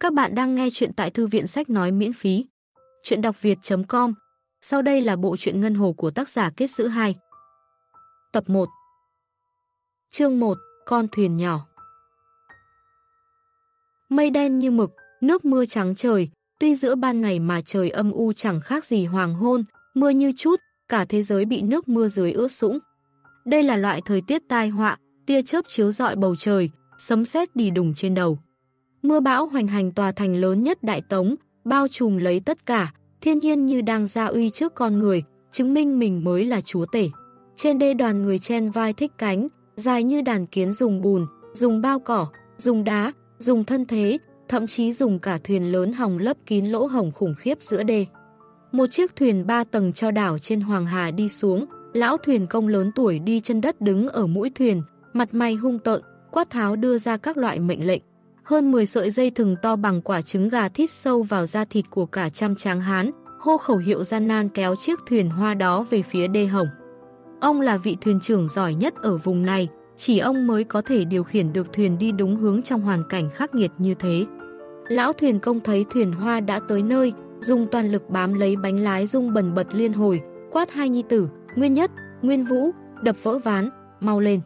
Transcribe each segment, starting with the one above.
Các bạn đang nghe chuyện tại thư viện sách nói miễn phí. Chuyện đọc việt.com Sau đây là bộ truyện Ngân Hồ của tác giả Kết Sữ 2. Tập 1 Chương 1 Con thuyền nhỏ Mây đen như mực, nước mưa trắng trời, tuy giữa ban ngày mà trời âm u chẳng khác gì hoàng hôn, mưa như chút, cả thế giới bị nước mưa dưới ướt sũng. Đây là loại thời tiết tai họa, tia chớp chiếu rọi bầu trời, sấm sét đi đùng trên đầu. Mưa bão hoành hành tòa thành lớn nhất Đại Tống, bao trùm lấy tất cả, thiên nhiên như đang ra uy trước con người, chứng minh mình mới là chúa tể. Trên đê đoàn người chen vai thích cánh, dài như đàn kiến dùng bùn, dùng bao cỏ, dùng đá, dùng thân thế, thậm chí dùng cả thuyền lớn hòng lấp kín lỗ hồng khủng khiếp giữa đê. Một chiếc thuyền ba tầng cho đảo trên Hoàng Hà đi xuống, lão thuyền công lớn tuổi đi chân đất đứng ở mũi thuyền, mặt mày hung tợn, quát tháo đưa ra các loại mệnh lệnh. Hơn 10 sợi dây thừng to bằng quả trứng gà thít sâu vào da thịt của cả trăm tráng hán, hô khẩu hiệu gian nan kéo chiếc thuyền hoa đó về phía đê hồng. Ông là vị thuyền trưởng giỏi nhất ở vùng này, chỉ ông mới có thể điều khiển được thuyền đi đúng hướng trong hoàn cảnh khắc nghiệt như thế. Lão thuyền công thấy thuyền hoa đã tới nơi, dùng toàn lực bám lấy bánh lái rung bần bật liên hồi, quát hai nhi tử, Nguyên Nhất, Nguyên Vũ, đập vỡ ván, mau lên.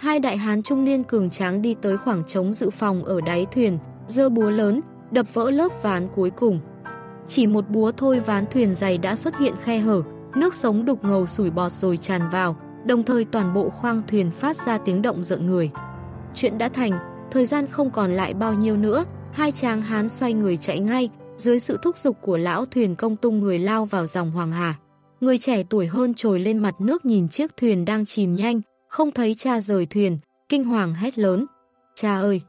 Hai đại hán trung niên cường tráng đi tới khoảng trống dự phòng ở đáy thuyền, dơ búa lớn, đập vỡ lớp ván cuối cùng. Chỉ một búa thôi ván thuyền dày đã xuất hiện khe hở, nước sống đục ngầu sủi bọt rồi tràn vào, đồng thời toàn bộ khoang thuyền phát ra tiếng động rợn người. Chuyện đã thành, thời gian không còn lại bao nhiêu nữa, hai chàng hán xoay người chạy ngay, dưới sự thúc giục của lão thuyền công tung người lao vào dòng Hoàng Hà. Người trẻ tuổi hơn trồi lên mặt nước nhìn chiếc thuyền đang chìm nhanh, không thấy cha rời thuyền, kinh hoàng hét lớn. Cha ơi!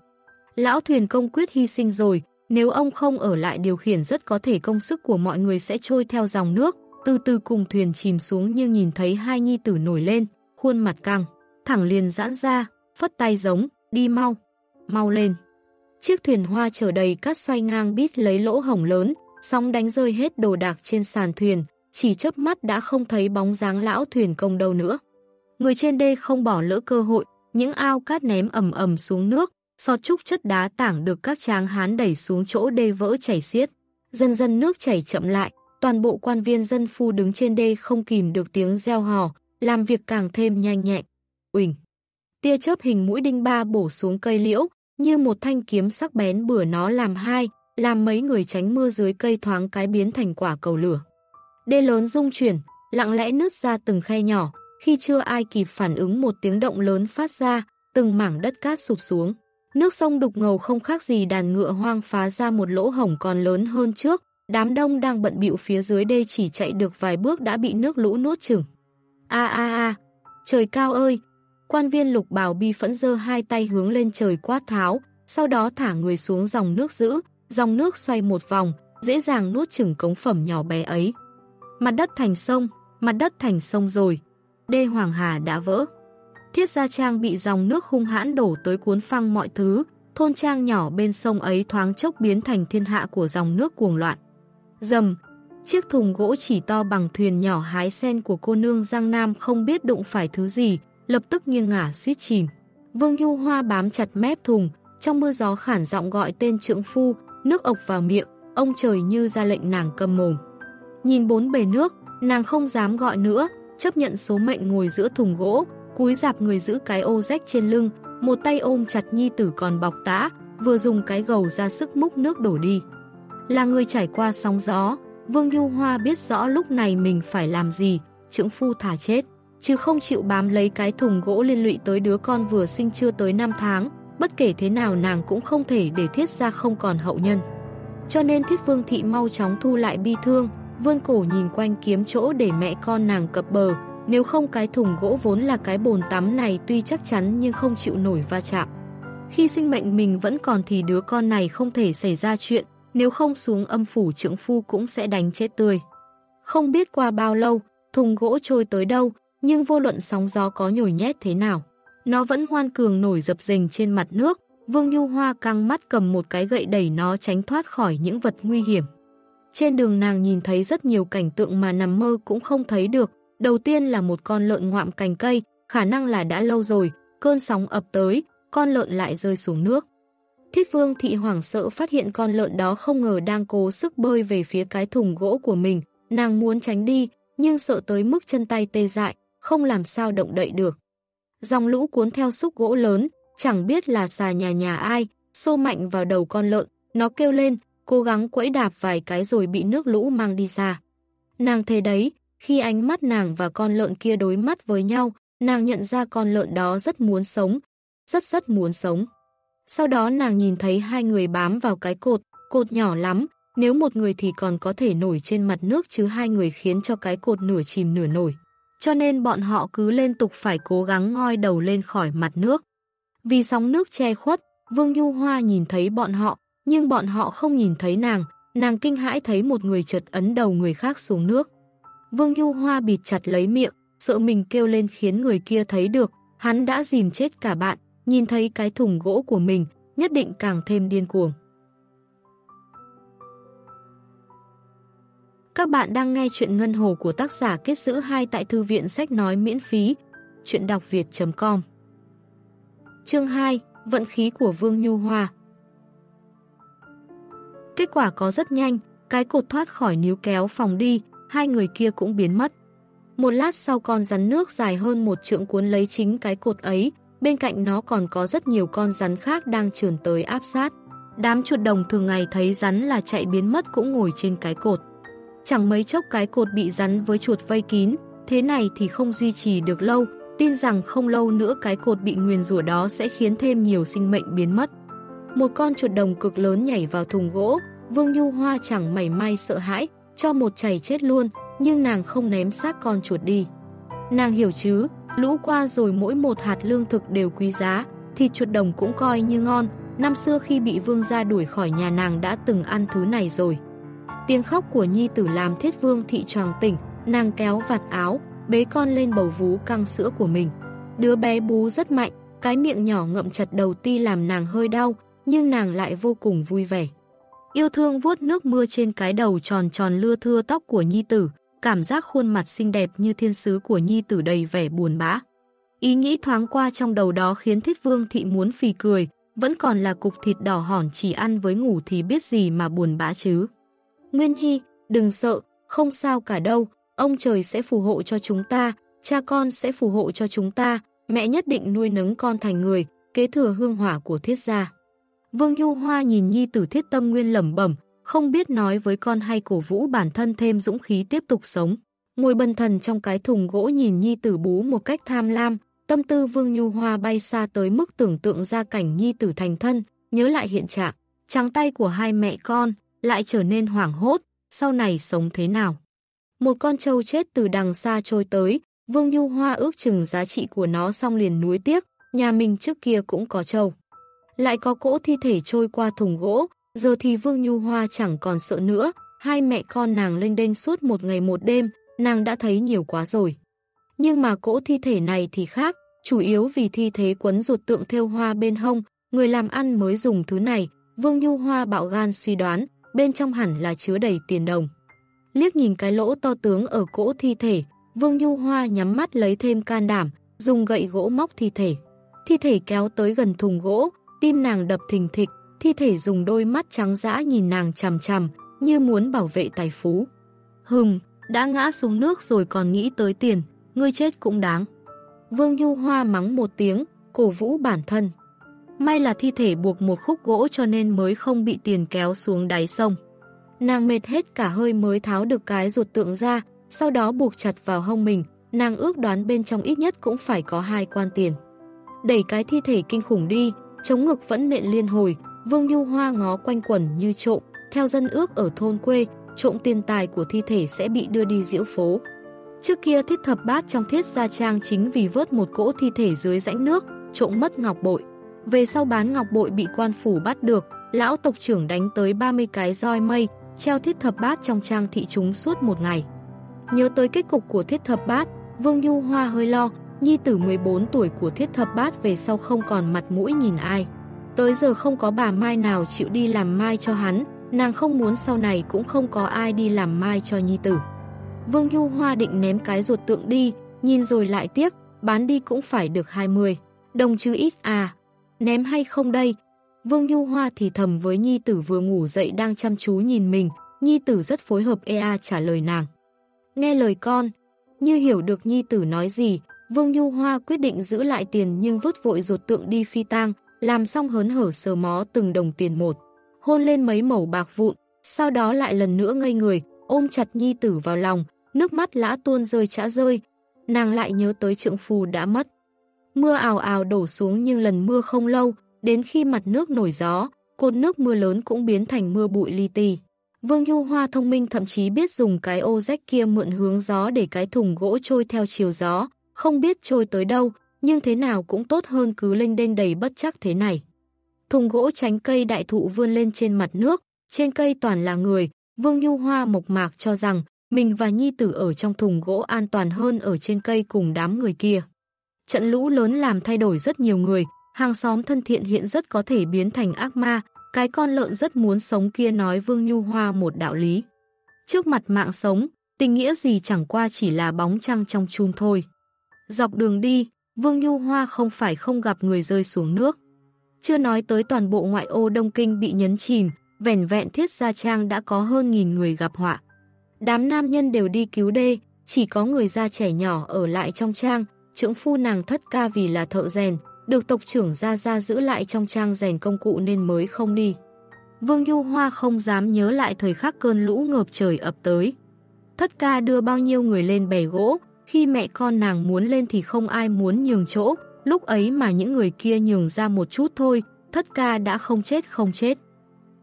Lão thuyền công quyết hy sinh rồi, nếu ông không ở lại điều khiển rất có thể công sức của mọi người sẽ trôi theo dòng nước, từ từ cùng thuyền chìm xuống nhưng nhìn thấy hai nhi tử nổi lên, khuôn mặt căng, thẳng liền giãn ra, phất tay giống, đi mau, mau lên. Chiếc thuyền hoa chở đầy cát xoay ngang bít lấy lỗ hổng lớn, sóng đánh rơi hết đồ đạc trên sàn thuyền, chỉ chớp mắt đã không thấy bóng dáng lão thuyền công đâu nữa. Người trên đê không bỏ lỡ cơ hội, những ao cát ném ầm ầm xuống nước, sọt trúc chất đá tảng được các tráng hán đẩy xuống chỗ đê vỡ chảy xiết. Dần dần nước chảy chậm lại, toàn bộ quan viên dân phu đứng trên đê không kìm được tiếng reo hò, làm việc càng thêm nhanh nhẹn. Uỳnh! Tia chớp hình mũi đinh ba bổ xuống cây liễu, như một thanh kiếm sắc bén bửa nó làm hai, làm mấy người tránh mưa dưới cây thoáng cái biến thành quả cầu lửa. Đê lớn rung chuyển, lặng lẽ nứt ra từng khe nhỏ, khi chưa ai kịp phản ứng một tiếng động lớn phát ra, từng mảng đất cát sụp xuống. Nước sông đục ngầu không khác gì đàn ngựa hoang phá ra một lỗ hổng còn lớn hơn trước, đám đông đang bận bịu phía dưới đây chỉ chạy được vài bước đã bị nước lũ nuốt chửng. A a a, trời cao ơi! Quan viên lục bào bi phẫn dơ hai tay hướng lên trời quát tháo, sau đó thả người xuống dòng nước giữ, dòng nước xoay một vòng, dễ dàng nuốt chửng cống phẩm nhỏ bé ấy. Mặt đất thành sông, mặt đất thành sông rồi, đê Hoàng Hà đã vỡ. Thiết Gia Trang bị dòng nước hung hãn đổ tới cuốn phăng mọi thứ, thôn trang nhỏ bên sông ấy thoáng chốc biến thành thiên hạ của dòng nước cuồng loạn. Dầm, chiếc thùng gỗ chỉ to bằng thuyền nhỏ hái sen của cô nương Giang Nam không biết đụng phải thứ gì, lập tức nghiêng ngả suýt chìm. Vương Nhu Hoa bám chặt mép thùng, trong mưa gió khản giọng gọi tên trượng phu, nước ộc vào miệng, ông trời như ra lệnh nàng cầm mồm. Nhìn bốn bề nước, nàng không dám gọi nữa, chấp nhận số mệnh ngồi giữa thùng gỗ, cúi dạp người giữ cái ô rách trên lưng, một tay ôm chặt nhi tử còn bọc tã, vừa dùng cái gầu ra sức múc nước đổ đi. Là người trải qua sóng gió, Vương Nhu Hoa biết rõ lúc này mình phải làm gì, trưởng phu thả chết, chứ không chịu bám lấy cái thùng gỗ liên lụy tới đứa con vừa sinh chưa tới 5 tháng, bất kể thế nào nàng cũng không thể để thiết ra không còn hậu nhân. Cho nên thiết vương thị mau chóng thu lại bi thương, vươn cổ nhìn quanh kiếm chỗ để mẹ con nàng cập bờ, nếu không cái thùng gỗ vốn là cái bồn tắm này tuy chắc chắn nhưng không chịu nổi va chạm. Khi sinh mệnh mình vẫn còn thì đứa con này không thể xảy ra chuyện, nếu không xuống âm phủ trưởng phu cũng sẽ đánh chết tươi. Không biết qua bao lâu, thùng gỗ trôi tới đâu, nhưng vô luận sóng gió có nhồi nhét thế nào. Nó vẫn hoan cường nổi dập dình trên mặt nước, Vương Nhu Hoa căng mắt cầm một cái gậy đẩy nó tránh thoát khỏi những vật nguy hiểm. Trên đường nàng nhìn thấy rất nhiều cảnh tượng mà nằm mơ cũng không thấy được. Đầu tiên là một con lợn ngoạm cành cây, khả năng là đã lâu rồi, cơn sóng ập tới, con lợn lại rơi xuống nước. Thiết vương thị hoảng sợ phát hiện con lợn đó không ngờ đang cố sức bơi về phía cái thùng gỗ của mình. Nàng muốn tránh đi, nhưng sợ tới mức chân tay tê dại, không làm sao động đậy được. Dòng lũ cuốn theo xúc gỗ lớn, chẳng biết là xà nhà nhà ai, xô mạnh vào đầu con lợn, nó kêu lên, cố gắng quẫy đạp vài cái rồi bị nước lũ mang đi xa. Nàng thế đấy, khi ánh mắt nàng và con lợn kia đối mắt với nhau, nàng nhận ra con lợn đó rất muốn sống, rất rất muốn sống. Sau đó nàng nhìn thấy hai người bám vào cái cột, cột nhỏ lắm, nếu một người thì còn có thể nổi trên mặt nước chứ hai người khiến cho cái cột nửa chìm nửa nổi. Cho nên bọn họ cứ liên tục phải cố gắng ngoi đầu lên khỏi mặt nước. Vì sóng nước che khuất, Vương Nhu Hoa nhìn thấy bọn họ, nhưng bọn họ không nhìn thấy nàng, nàng kinh hãi thấy một người chợt ấn đầu người khác xuống nước. Vương Nhu Hoa bịt chặt lấy miệng, sợ mình kêu lên khiến người kia thấy được, hắn đã dìm chết cả bạn, nhìn thấy cái thùng gỗ của mình, nhất định càng thêm điên cuồng. Các bạn đang nghe chuyện Ngân Hồ của tác giả Kết Giữ 2 tại Thư viện Sách Nói miễn phí, chuyện đọc việt.com Chương 2 Vận khí của Vương Nhu Hoa Kết quả có rất nhanh, cái cột thoát khỏi níu kéo phòng đi, hai người kia cũng biến mất. Một lát sau con rắn nước dài hơn một trượng cuốn lấy chính cái cột ấy, bên cạnh nó còn có rất nhiều con rắn khác đang trườn tới áp sát. Đám chuột đồng thường ngày thấy rắn là chạy biến mất cũng ngồi trên cái cột. Chẳng mấy chốc cái cột bị rắn với chuột vây kín, thế này thì không duy trì được lâu, tin rằng không lâu nữa cái cột bị nguyền rủa đó sẽ khiến thêm nhiều sinh mệnh biến mất. Một con chuột đồng cực lớn nhảy vào thùng gỗ, Vương Nhu Hoa chẳng mảy may sợ hãi, cho một chảy chết luôn, nhưng nàng không ném xác con chuột đi. Nàng hiểu chứ, lũ qua rồi mỗi một hạt lương thực đều quý giá, thịt chuột đồng cũng coi như ngon, năm xưa khi bị vương gia đuổi khỏi nhà nàng đã từng ăn thứ này rồi. Tiếng khóc của nhi tử làm thiết vương thị tròn tỉnh, nàng kéo vạt áo, bế con lên bầu vú căng sữa của mình. Đứa bé bú rất mạnh, cái miệng nhỏ ngậm chặt đầu ti làm nàng hơi đau, nhưng nàng lại vô cùng vui vẻ. Yêu thương vuốt nước mưa trên cái đầu tròn tròn lưa thưa tóc của nhi tử, cảm giác khuôn mặt xinh đẹp như thiên sứ của nhi tử đầy vẻ buồn bã. Ý nghĩ thoáng qua trong đầu đó khiến Thiết Vương Thị muốn phì cười, vẫn còn là cục thịt đỏ hỏn chỉ ăn với ngủ thì biết gì mà buồn bã chứ. Nguyên Hy, đừng sợ, không sao cả đâu, ông trời sẽ phù hộ cho chúng ta, cha con sẽ phù hộ cho chúng ta, mẹ nhất định nuôi nấng con thành người, kế thừa hương hỏa của thiết gia. Vương Nhu Hoa nhìn Nhi tử thiết tâm nguyên lẩm bẩm, không biết nói với con hay cổ vũ bản thân thêm dũng khí tiếp tục sống. Ngồi bần thần trong cái thùng gỗ nhìn Nhi tử bú một cách tham lam, tâm tư Vương Nhu Hoa bay xa tới mức tưởng tượng ra cảnh Nhi tử thành thân, nhớ lại hiện trạng, trắng tay của hai mẹ con, lại trở nên hoảng hốt, sau này sống thế nào. Một con trâu chết từ đằng xa trôi tới, Vương Nhu Hoa ước chừng giá trị của nó xong liền nuối tiếc, nhà mình trước kia cũng có trâu. Lại có cỗ thi thể trôi qua thùng gỗ, giờ thì Vương Nhu Hoa chẳng còn sợ nữa, hai mẹ con nàng lên đênh suốt một ngày một đêm, nàng đã thấy nhiều quá rồi. Nhưng mà cỗ thi thể này thì khác, chủ yếu vì thi thế quấn ruột tượng theo hoa bên hông, người làm ăn mới dùng thứ này, Vương Nhu Hoa bạo gan suy đoán, bên trong hẳn là chứa đầy tiền đồng. Liếc nhìn cái lỗ to tướng ở cỗ thi thể, Vương Nhu Hoa nhắm mắt lấy thêm can đảm, dùng gậy gỗ móc thi thể. Thi thể kéo tới gần thùng gỗ, tim nàng đập thình thịch, thi thể dùng đôi mắt trắng dã nhìn nàng chằm chằm, như muốn bảo vệ tài phú. Hừm, đã ngã xuống nước rồi còn nghĩ tới tiền, ngươi chết cũng đáng. Vương Nhu Hoa mắng một tiếng, cổ vũ bản thân. May là thi thể buộc một khúc gỗ cho nên mới không bị tiền kéo xuống đáy sông. Nàng mệt hết cả hơi mới tháo được cái ruột tượng ra, sau đó buộc chặt vào hông mình, nàng ước đoán bên trong ít nhất cũng phải có hai quan tiền. Đẩy cái thi thể kinh khủng đi, chống ngực vẫn nện liên hồi, Vương Nhu Hoa ngó quanh quẩn như trộm, theo dân ước ở thôn quê, trộm tiền tài của thi thể sẽ bị đưa đi diễu phố. Trước kia thiết thập bát trong thiết gia trang chính vì vớt một cỗ thi thể dưới rãnh nước, trộm mất ngọc bội. Về sau bán ngọc bội bị quan phủ bắt được, lão tộc trưởng đánh tới 30 cái roi mây, treo thiết thập bát trong trang thị chúng suốt một ngày. Nhớ tới kết cục của thiết thập bát, Vương Nhu Hoa hơi lo, nhi tử 14 tuổi của thiết thập bát về sau không còn mặt mũi nhìn ai. Tới giờ không có bà Mai nào chịu đi làm mai cho hắn, nàng không muốn sau này cũng không có ai đi làm mai cho nhi tử. Vương Nhu Hoa định ném cái ruột tượng đi, nhìn rồi lại tiếc, bán đi cũng phải được 20. Đồng chứ ít à, ném hay không đây? Vương Nhu Hoa thì thầm với Nhi Tử vừa ngủ dậy đang chăm chú nhìn mình, Nhi Tử rất phối hợp EA trả lời nàng. Nghe lời con, như hiểu được Nhi Tử nói gì, Vương Nhu Hoa quyết định giữ lại tiền nhưng vứt vội ruột tượng đi phi tang, làm xong hớn hở sờ mó từng đồng tiền một. Hôn lên mấy mẩu bạc vụn, sau đó lại lần nữa ngây người, ôm chặt Nhi Tử vào lòng, nước mắt lã tuôn rơi chã rơi. Nàng lại nhớ tới trượng phù đã mất. Mưa ào ào đổ xuống nhưng lần mưa không lâu, đến khi mặt nước nổi gió, cột nước mưa lớn cũng biến thành mưa bụi li ti. Vương Nhu Hoa thông minh thậm chí biết dùng cái ô rách kia mượn hướng gió để cái thùng gỗ trôi theo chiều gió, không biết trôi tới đâu, nhưng thế nào cũng tốt hơn cứ lênh đênh đầy bất chắc thế này. Thùng gỗ tránh cây đại thụ vươn lên trên mặt nước, trên cây toàn là người, Vương Nhu Hoa mộc mạc cho rằng mình và Nhi Tử ở trong thùng gỗ an toàn hơn ở trên cây cùng đám người kia. Trận lũ lớn làm thay đổi rất nhiều người, hàng xóm thân thiện hiện rất có thể biến thành ác ma, cái con lợn rất muốn sống kia nói Vương Nhu Hoa một đạo lý. Trước mặt mạng sống, tình nghĩa gì chẳng qua chỉ là bóng trăng trong chum thôi. Dọc đường đi, Vương Nhu Hoa không phải không gặp người rơi xuống nước. Chưa nói tới toàn bộ ngoại ô Đông Kinh bị nhấn chìm, vẻn vẹn thiết gia trang đã có hơn nghìn người gặp họa. Đám nam nhân đều đi cứu đê, chỉ có người da trẻ nhỏ ở lại trong trang, trưởng phu nàng thất ca vì là thợ rèn, được tộc trưởng Gia Gia giữ lại trong trang rèn công cụ nên mới không đi. Vương Nhu Hoa không dám nhớ lại thời khắc cơn lũ ngợp trời ập tới. Thất ca đưa bao nhiêu người lên bè gỗ, khi mẹ con nàng muốn lên thì không ai muốn nhường chỗ, lúc ấy mà những người kia nhường ra một chút thôi, thất ca đã không chết không chết.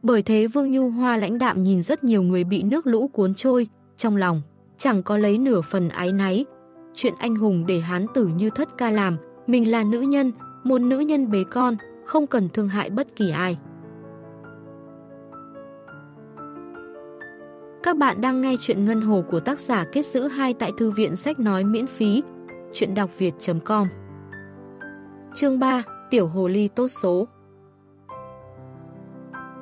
Bởi thế Vương Nhu Hoa lãnh đạm nhìn rất nhiều người bị nước lũ cuốn trôi, trong lòng, chẳng có lấy nửa phần ái náy. Chuyện anh hùng để hán tử như thất ca làm, mình là nữ nhân, một nữ nhân bế con, không cần thương hại bất kỳ ai. Các bạn đang nghe chuyện Ngân Hồ của tác giả Kết Giữ 2 tại Thư viện Sách Nói miễn phí, chuyện đọc việt.com Chương 3 Tiểu Hồ Ly Tốt Số.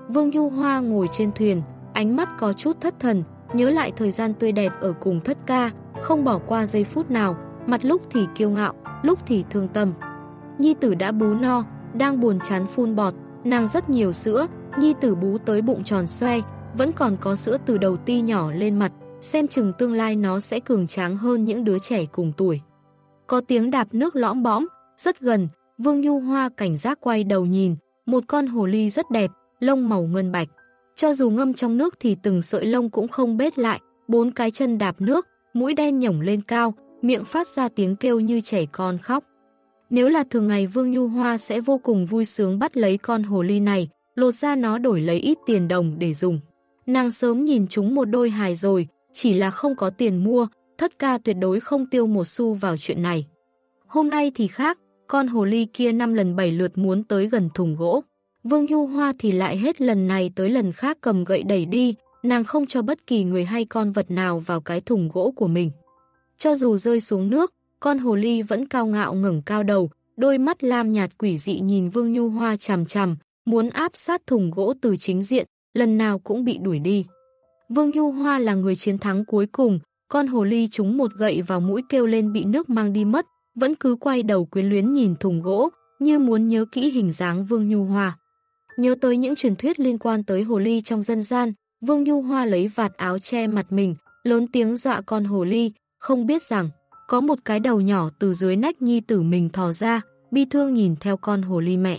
Vương Nhu Hoa ngồi trên thuyền, ánh mắt có chút thất thần, nhớ lại thời gian tươi đẹp ở cùng thất ca, không bỏ qua giây phút nào, mặt lúc thì kiêu ngạo, lúc thì thương tâm. Nhi tử đã bú no, đang buồn chán phun bọt, nàng rất nhiều sữa, Nhi tử bú tới bụng tròn xoay, vẫn còn có sữa từ đầu ti nhỏ lên mặt, xem chừng tương lai nó sẽ cường tráng hơn những đứa trẻ cùng tuổi. Có tiếng đạp nước lõm bõm, rất gần, Vương Nhu Hoa cảnh giác quay đầu nhìn, một con hồ ly rất đẹp, lông màu ngân bạch. Cho dù ngâm trong nước thì từng sợi lông cũng không bết lại, bốn cái chân đạp nước, mũi đen nhổng lên cao, miệng phát ra tiếng kêu như trẻ con khóc. Nếu là thường ngày Vương Nhu Hoa sẽ vô cùng vui sướng bắt lấy con hồ ly này, lột ra nó đổi lấy ít tiền đồng để dùng. Nàng sớm nhìn chúng một đôi hài rồi, chỉ là không có tiền mua, thất ca tuyệt đối không tiêu một xu vào chuyện này. Hôm nay thì khác, con hồ ly kia năm lần bảy lượt muốn tới gần thùng gỗ. Vương Nhu Hoa thì lại hết lần này tới lần khác cầm gậy đẩy đi, nàng không cho bất kỳ người hay con vật nào vào cái thùng gỗ của mình. Cho dù rơi xuống nước, con hồ ly vẫn cao ngạo ngẩng cao đầu, đôi mắt lam nhạt quỷ dị nhìn Vương Nhu Hoa chằm chằm, muốn áp sát thùng gỗ từ chính diện, lần nào cũng bị đuổi đi. Vương Nhu Hoa là người chiến thắng cuối cùng, con hồ ly trúng một gậy vào mũi kêu lên bị nước mang đi mất, vẫn cứ quay đầu quyến luyến nhìn thùng gỗ, như muốn nhớ kỹ hình dáng Vương Nhu Hoa. Nhớ tới những truyền thuyết liên quan tới hồ ly trong dân gian, Vương Nhu Hoa lấy vạt áo che mặt mình, lớn tiếng dọa con hồ ly, không biết rằng có một cái đầu nhỏ từ dưới nách nhi tử mình thò ra, bi thương nhìn theo con hồ ly mẹ.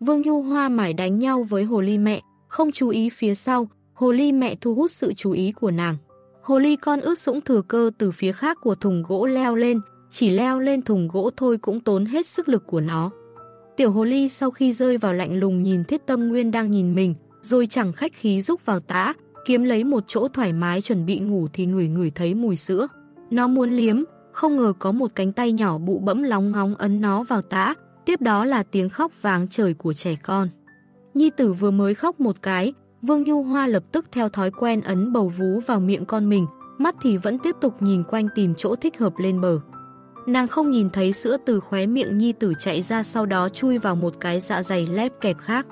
Vương Nhu Hoa mải đánh nhau với hồ ly mẹ, không chú ý phía sau, hồ ly mẹ thu hút sự chú ý của nàng. Hồ ly con ướt sũng thừa cơ từ phía khác của thùng gỗ leo lên, chỉ leo lên thùng gỗ thôi cũng tốn hết sức lực của nó. Tiểu hồ ly sau khi rơi vào lạnh lùng nhìn thiết tâm nguyên đang nhìn mình, rồi chẳng khách khí rúc vào tã, kiếm lấy một chỗ thoải mái chuẩn bị ngủ thì ngửi ngửi thấy mùi sữa. Nó muốn liếm, không ngờ có một cánh tay nhỏ bụ bẫm lóng ngóng ấn nó vào tã, tiếp đó là tiếng khóc váng trời của trẻ con. Nhi tử vừa mới khóc một cái, Vương Nhu Hoa lập tức theo thói quen ấn bầu vú vào miệng con mình, mắt thì vẫn tiếp tục nhìn quanh tìm chỗ thích hợp lên bờ. Nàng không nhìn thấy sữa từ khóe miệng Nhi tử chạy ra sau đó chui vào một cái dạ dày lép kẹp khác.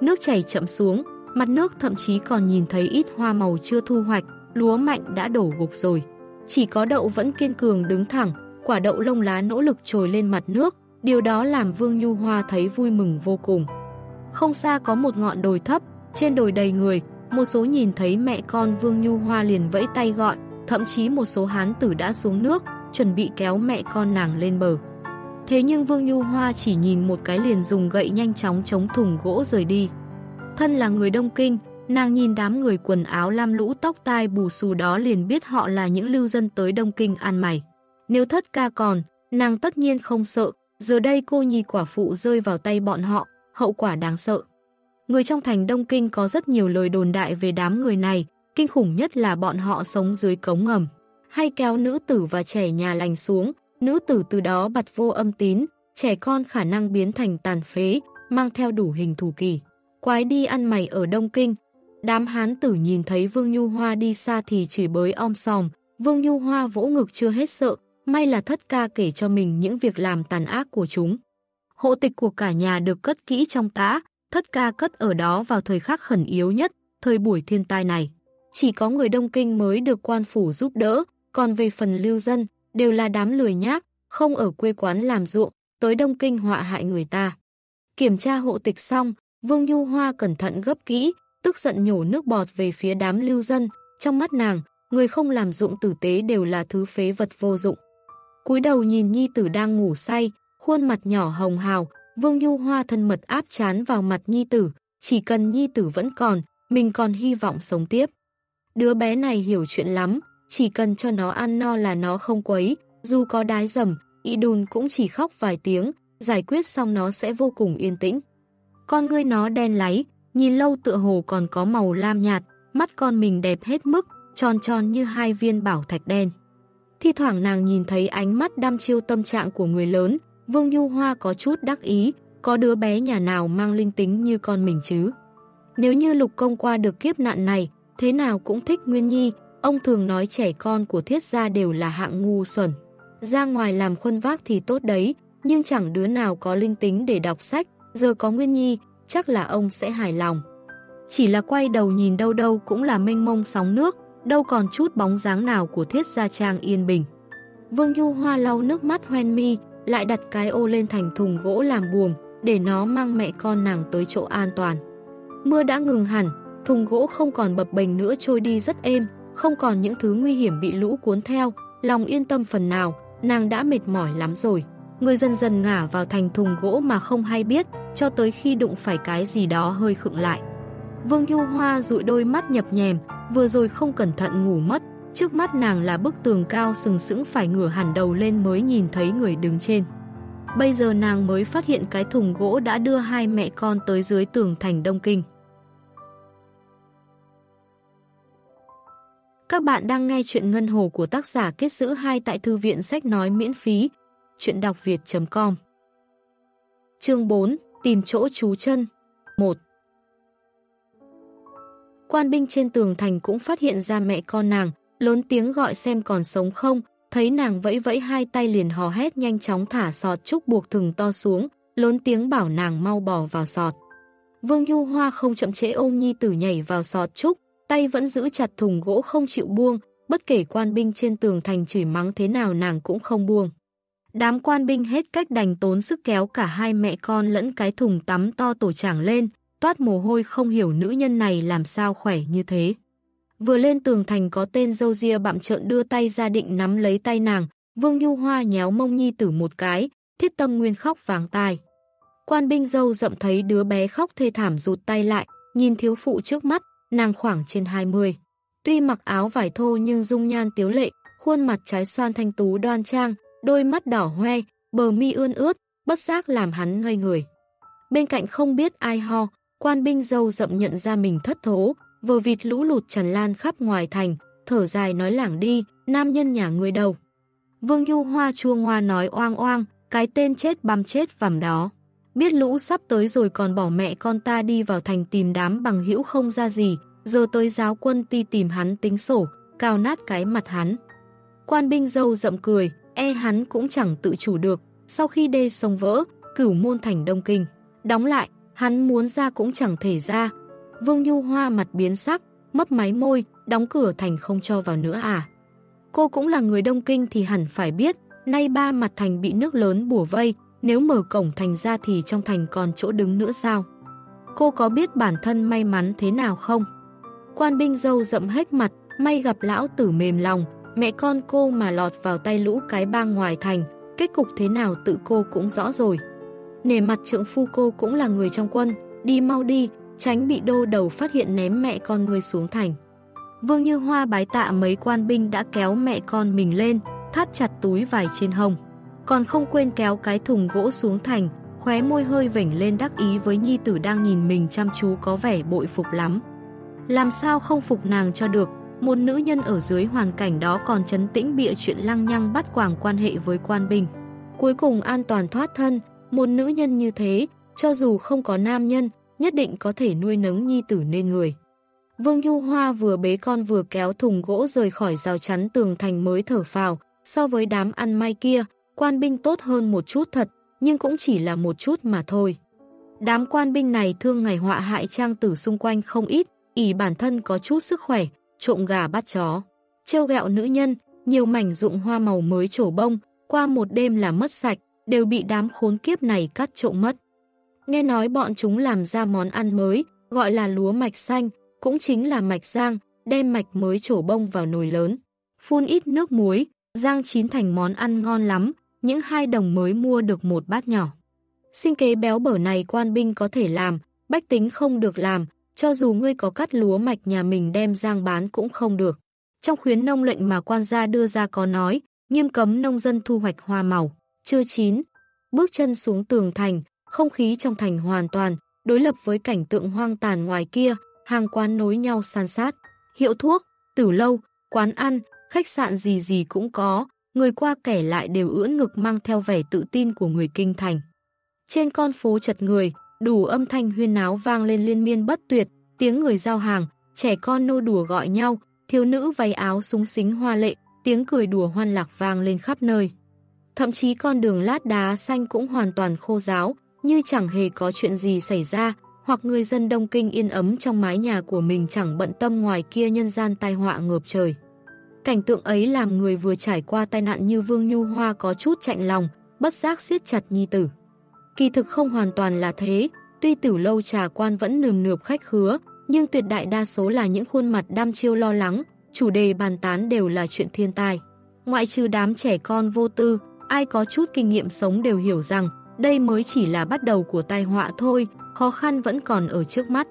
Nước chảy chậm xuống, mặt nước thậm chí còn nhìn thấy ít hoa màu chưa thu hoạch, lúa mạnh đã đổ gục rồi. Chỉ có đậu vẫn kiên cường đứng thẳng, quả đậu lông lá nỗ lực trồi lên mặt nước, điều đó làm Vương Nhu Hoa thấy vui mừng vô cùng. Không xa có một ngọn đồi thấp, trên đồi đầy người, một số nhìn thấy mẹ con Vương Nhu Hoa liền vẫy tay gọi, thậm chí một số hán tử đã xuống nước, chuẩn bị kéo mẹ con nàng lên bờ. Thế nhưng Vương Nhu Hoa chỉ nhìn một cái liền dùng gậy nhanh chóng chống thùng gỗ rời đi. Thân là người Đông Kinh, nàng nhìn đám người quần áo lam lũ tóc tai bù xù đó liền biết họ là những lưu dân tới Đông Kinh ăn mày. Nếu thất ca còn, nàng tất nhiên không sợ, giờ đây cô nhi quả phụ rơi vào tay bọn họ, hậu quả đáng sợ. Người trong thành Đông Kinh có rất nhiều lời đồn đại về đám người này, kinh khủng nhất là bọn họ sống dưới cống ngầm. Hay kéo nữ tử và trẻ nhà lành xuống, nữ tử từ đó bật vô âm tín, trẻ con khả năng biến thành tàn phế, mang theo đủ hình thù kỳ. Quái đi ăn mày ở Đông Kinh, đám hán tử nhìn thấy Vương Nhu Hoa đi xa thì chửi bới om sòm, Vương Nhu Hoa vỗ ngực chưa hết sợ, may là thất ca kể cho mình những việc làm tàn ác của chúng. Hộ tịch của cả nhà được cất kỹ trong tã, thất ca cất ở đó vào thời khắc khẩn yếu nhất, thời buổi thiên tai này. Chỉ có người Đông Kinh mới được quan phủ giúp đỡ, còn về phần lưu dân, đều là đám lười nhác, không ở quê quán làm ruộng, tới Đông Kinh họa hại người ta. Kiểm tra hộ tịch xong, Vương Nhu Hoa cẩn thận gấp kỹ, tức giận nhổ nước bọt về phía đám lưu dân, trong mắt nàng, người không làm dụng tử tế đều là thứ phế vật vô dụng. cúi đầu nhìn Nhi tử đang ngủ say, khuôn mặt nhỏ hồng hào, Vương Nhu Hoa thân mật áp chán vào mặt Nhi tử, chỉ cần Nhi tử vẫn còn, mình còn hy vọng sống tiếp. Đứa bé này hiểu chuyện lắm, chỉ cần cho nó ăn no là nó không quấy, dù có đái dầm, y đùn cũng chỉ khóc vài tiếng, giải quyết xong nó sẽ vô cùng yên tĩnh. Con ngươi nó đen láy, nhìn lâu tựa hồ còn có màu lam nhạt, mắt con mình đẹp hết mức, tròn tròn như hai viên bảo thạch đen. Thi thoảng nàng nhìn thấy ánh mắt đam chiêu tâm trạng của người lớn, Vương Nhu Hoa có chút đắc ý, có đứa bé nhà nào mang linh tính như con mình chứ. Nếu như lục công qua được kiếp nạn này, thế nào cũng thích Nguyên Nhi, ông thường nói trẻ con của thiết gia đều là hạng ngu xuẩn. Ra ngoài làm khuân vác thì tốt đấy, nhưng chẳng đứa nào có linh tính để đọc sách, giờ có Nguyên Nhi, chắc là ông sẽ hài lòng. Chỉ là quay đầu nhìn đâu đâu cũng là mênh mông sóng nước, đâu còn chút bóng dáng nào của thiết gia trang yên bình. Vương Nhu Hoa lau nước mắt hoen mi, lại đặt cái ô lên thành thùng gỗ làm buồng, để nó mang mẹ con nàng tới chỗ an toàn. Mưa đã ngừng hẳn, thùng gỗ không còn bập bềnh nữa trôi đi rất êm, không còn những thứ nguy hiểm bị lũ cuốn theo, lòng yên tâm phần nào, nàng đã mệt mỏi lắm rồi. Người dần dần ngả vào thành thùng gỗ mà không hay biết, cho tới khi đụng phải cái gì đó hơi khựng lại. Vương Nhu Hoa dụi đôi mắt nhập nhèm, vừa rồi không cẩn thận ngủ mất, trước mắt nàng là bức tường cao sừng sững phải ngửa hẳn đầu lên mới nhìn thấy người đứng trên. Bây giờ nàng mới phát hiện cái thùng gỗ đã đưa hai mẹ con tới dưới tường thành Đông Kinh. Các bạn đang nghe chuyện Ngân Hồ của tác giả Kết Giữ 2 tại Thư viện Sách Nói miễn phí, chuyện đọc việt.com Chương 4 Tìm chỗ trú chân. 1 Quan binh trên tường thành cũng phát hiện ra mẹ con nàng, lớn tiếng gọi xem còn sống không, thấy nàng vẫy vẫy hai tay liền hò hét nhanh chóng thả sọt trúc buộc thừng to xuống, lớn tiếng bảo nàng mau bỏ vào sọt. Vương Nhu Hoa không chậm trễ ôm nhi tử nhảy vào sọt trúc, tay vẫn giữ chặt thùng gỗ không chịu buông, bất kể quan binh trên tường thành chửi mắng thế nào nàng cũng không buông. Đám quan binh hết cách đành tốn sức kéo cả hai mẹ con lẫn cái thùng tắm to tổ trảng lên, toát mồ hôi không hiểu nữ nhân này làm sao khỏe như thế. Vừa lên tường thành có tên dâu ria bạm trợn đưa tay ra định nắm lấy tay nàng, Vương Nhu Hoa nhéo mông nhi tử một cái, thiết tâm nguyên khóc vàng tai. Quan binh dâu dậm thấy đứa bé khóc thê thảm rụt tay lại, nhìn thiếu phụ trước mắt, nàng khoảng trên 20. Tuy mặc áo vải thô nhưng dung nhan tiếu lệ, khuôn mặt trái xoan thanh tú đoan trang, đôi mắt đỏ hoe, bờ mi ươn ướt, bất giác làm hắn ngây người. Bên cạnh không biết ai ho, quan binh dâu dậm nhận ra mình thất thố, vừa vịt lũ lụt tràn lan khắp ngoài thành, thở dài nói lảng đi, nam nhân nhà người đầu Vương Nhu Hoa chua ngoa nói oang oang, cái tên chết băm chết vằm đó. Biết lũ sắp tới rồi còn bỏ mẹ con ta đi vào thành tìm đám bằng hữu không ra gì, giờ tới giáo quân ti tìm hắn tính sổ, cào nát cái mặt hắn. Quan binh dâu rậm cười, e hắn cũng chẳng tự chủ được, sau khi đê sông vỡ, cửu môn thành Đông Kinh. Đóng lại, hắn muốn ra cũng chẳng thể ra. Vương Nhu Hoa mặt biến sắc, mấp máy môi, đóng cửa thành không cho vào nữa à. Cô cũng là người Đông Kinh thì hẳn phải biết, nay ba mặt thành bị nước lớn bùa vây, nếu mở cổng thành ra thì trong thành còn chỗ đứng nữa sao? cô có biết bản thân may mắn thế nào không? Quan binh dâu rậm hết mặt, may gặp lão tử mềm lòng, mẹ con cô mà lọt vào tay lũ cái bang ngoài thành, kết cục thế nào tự cô cũng rõ rồi. Nề mặt trượng phu cô cũng là người trong quân, đi mau đi, tránh bị đô đầu phát hiện ném mẹ con ngươi xuống thành. Vương Như Hoa bái tạ mấy quan binh đã kéo mẹ con mình lên, thắt chặt túi vải trên hông. Còn không quên kéo cái thùng gỗ xuống thành, khóe môi hơi vểnh lên đắc ý với nhi tử đang nhìn mình chăm chú có vẻ bội phục lắm. Làm sao không phục nàng cho được, một nữ nhân ở dưới hoàn cảnh đó còn chấn tĩnh bịa chuyện lăng nhăng bắt quảng quan hệ với quan binh. Cuối cùng an toàn thoát thân, một nữ nhân như thế, cho dù không có nam nhân, nhất định có thể nuôi nấng nhi tử nên người. Vương Nhu Hoa vừa bế con vừa kéo thùng gỗ rời khỏi rào chắn tường thành mới thở phào, so với đám ăn may kia, quan binh tốt hơn một chút thật, nhưng cũng chỉ là một chút mà thôi. Đám quan binh này thương ngày họa hại trang tử xung quanh không ít, ỷ bản thân có chút sức khỏe, trộm gà bắt chó. Trêu gẹo nữ nhân, nhiều mảnh dụng hoa màu mới trổ bông, qua một đêm là mất sạch, đều bị đám khốn kiếp này cắt trộm mất. Nghe nói bọn chúng làm ra món ăn mới, gọi là lúa mạch xanh, cũng chính là mạch giang, đem mạch mới trổ bông vào nồi lớn. Phun ít nước muối, giang chín thành món ăn ngon lắm, những hai đồng mới mua được một bát nhỏ. Sinh kế béo bở này quan binh có thể làm, bách tính không được làm, cho dù ngươi có cắt lúa mạch nhà mình đem giang bán cũng không được. Trong khuyến nông lệnh mà quan gia đưa ra có nói, nghiêm cấm nông dân thu hoạch hoa màu, chưa chín. Bước chân xuống tường thành, không khí trong thành hoàn toàn, đối lập với cảnh tượng hoang tàn ngoài kia, hàng quán nối nhau san sát. Hiệu thuốc, tử lâu, quán ăn, khách sạn gì gì cũng có, người qua kẻ lại đều ưỡn ngực mang theo vẻ tự tin của người kinh thành. Trên con phố chật người, đủ âm thanh huyên náo vang lên liên miên bất tuyệt, tiếng người giao hàng, trẻ con nô đùa gọi nhau, thiếu nữ váy áo súng xính hoa lệ, tiếng cười đùa hoan lạc vang lên khắp nơi. Thậm chí con đường lát đá xanh cũng hoàn toàn khô giáo, như chẳng hề có chuyện gì xảy ra, hoặc người dân Đông Kinh yên ấm trong mái nhà của mình chẳng bận tâm ngoài kia nhân gian tai họa ngợp trời. Cảnh tượng ấy làm người vừa trải qua tai nạn như Vương Nhu Hoa có chút chạnh lòng, bất giác siết chặt nhi tử. Kỳ thực không hoàn toàn là thế, tuy tử lâu trà quan vẫn nườm nượp khách khứa, nhưng tuyệt đại đa số là những khuôn mặt đam chiêu lo lắng, chủ đề bàn tán đều là chuyện thiên tai. Ngoại trừ đám trẻ con vô tư, ai có chút kinh nghiệm sống đều hiểu rằng đây mới chỉ là bắt đầu của tai họa thôi, khó khăn vẫn còn ở trước mắt.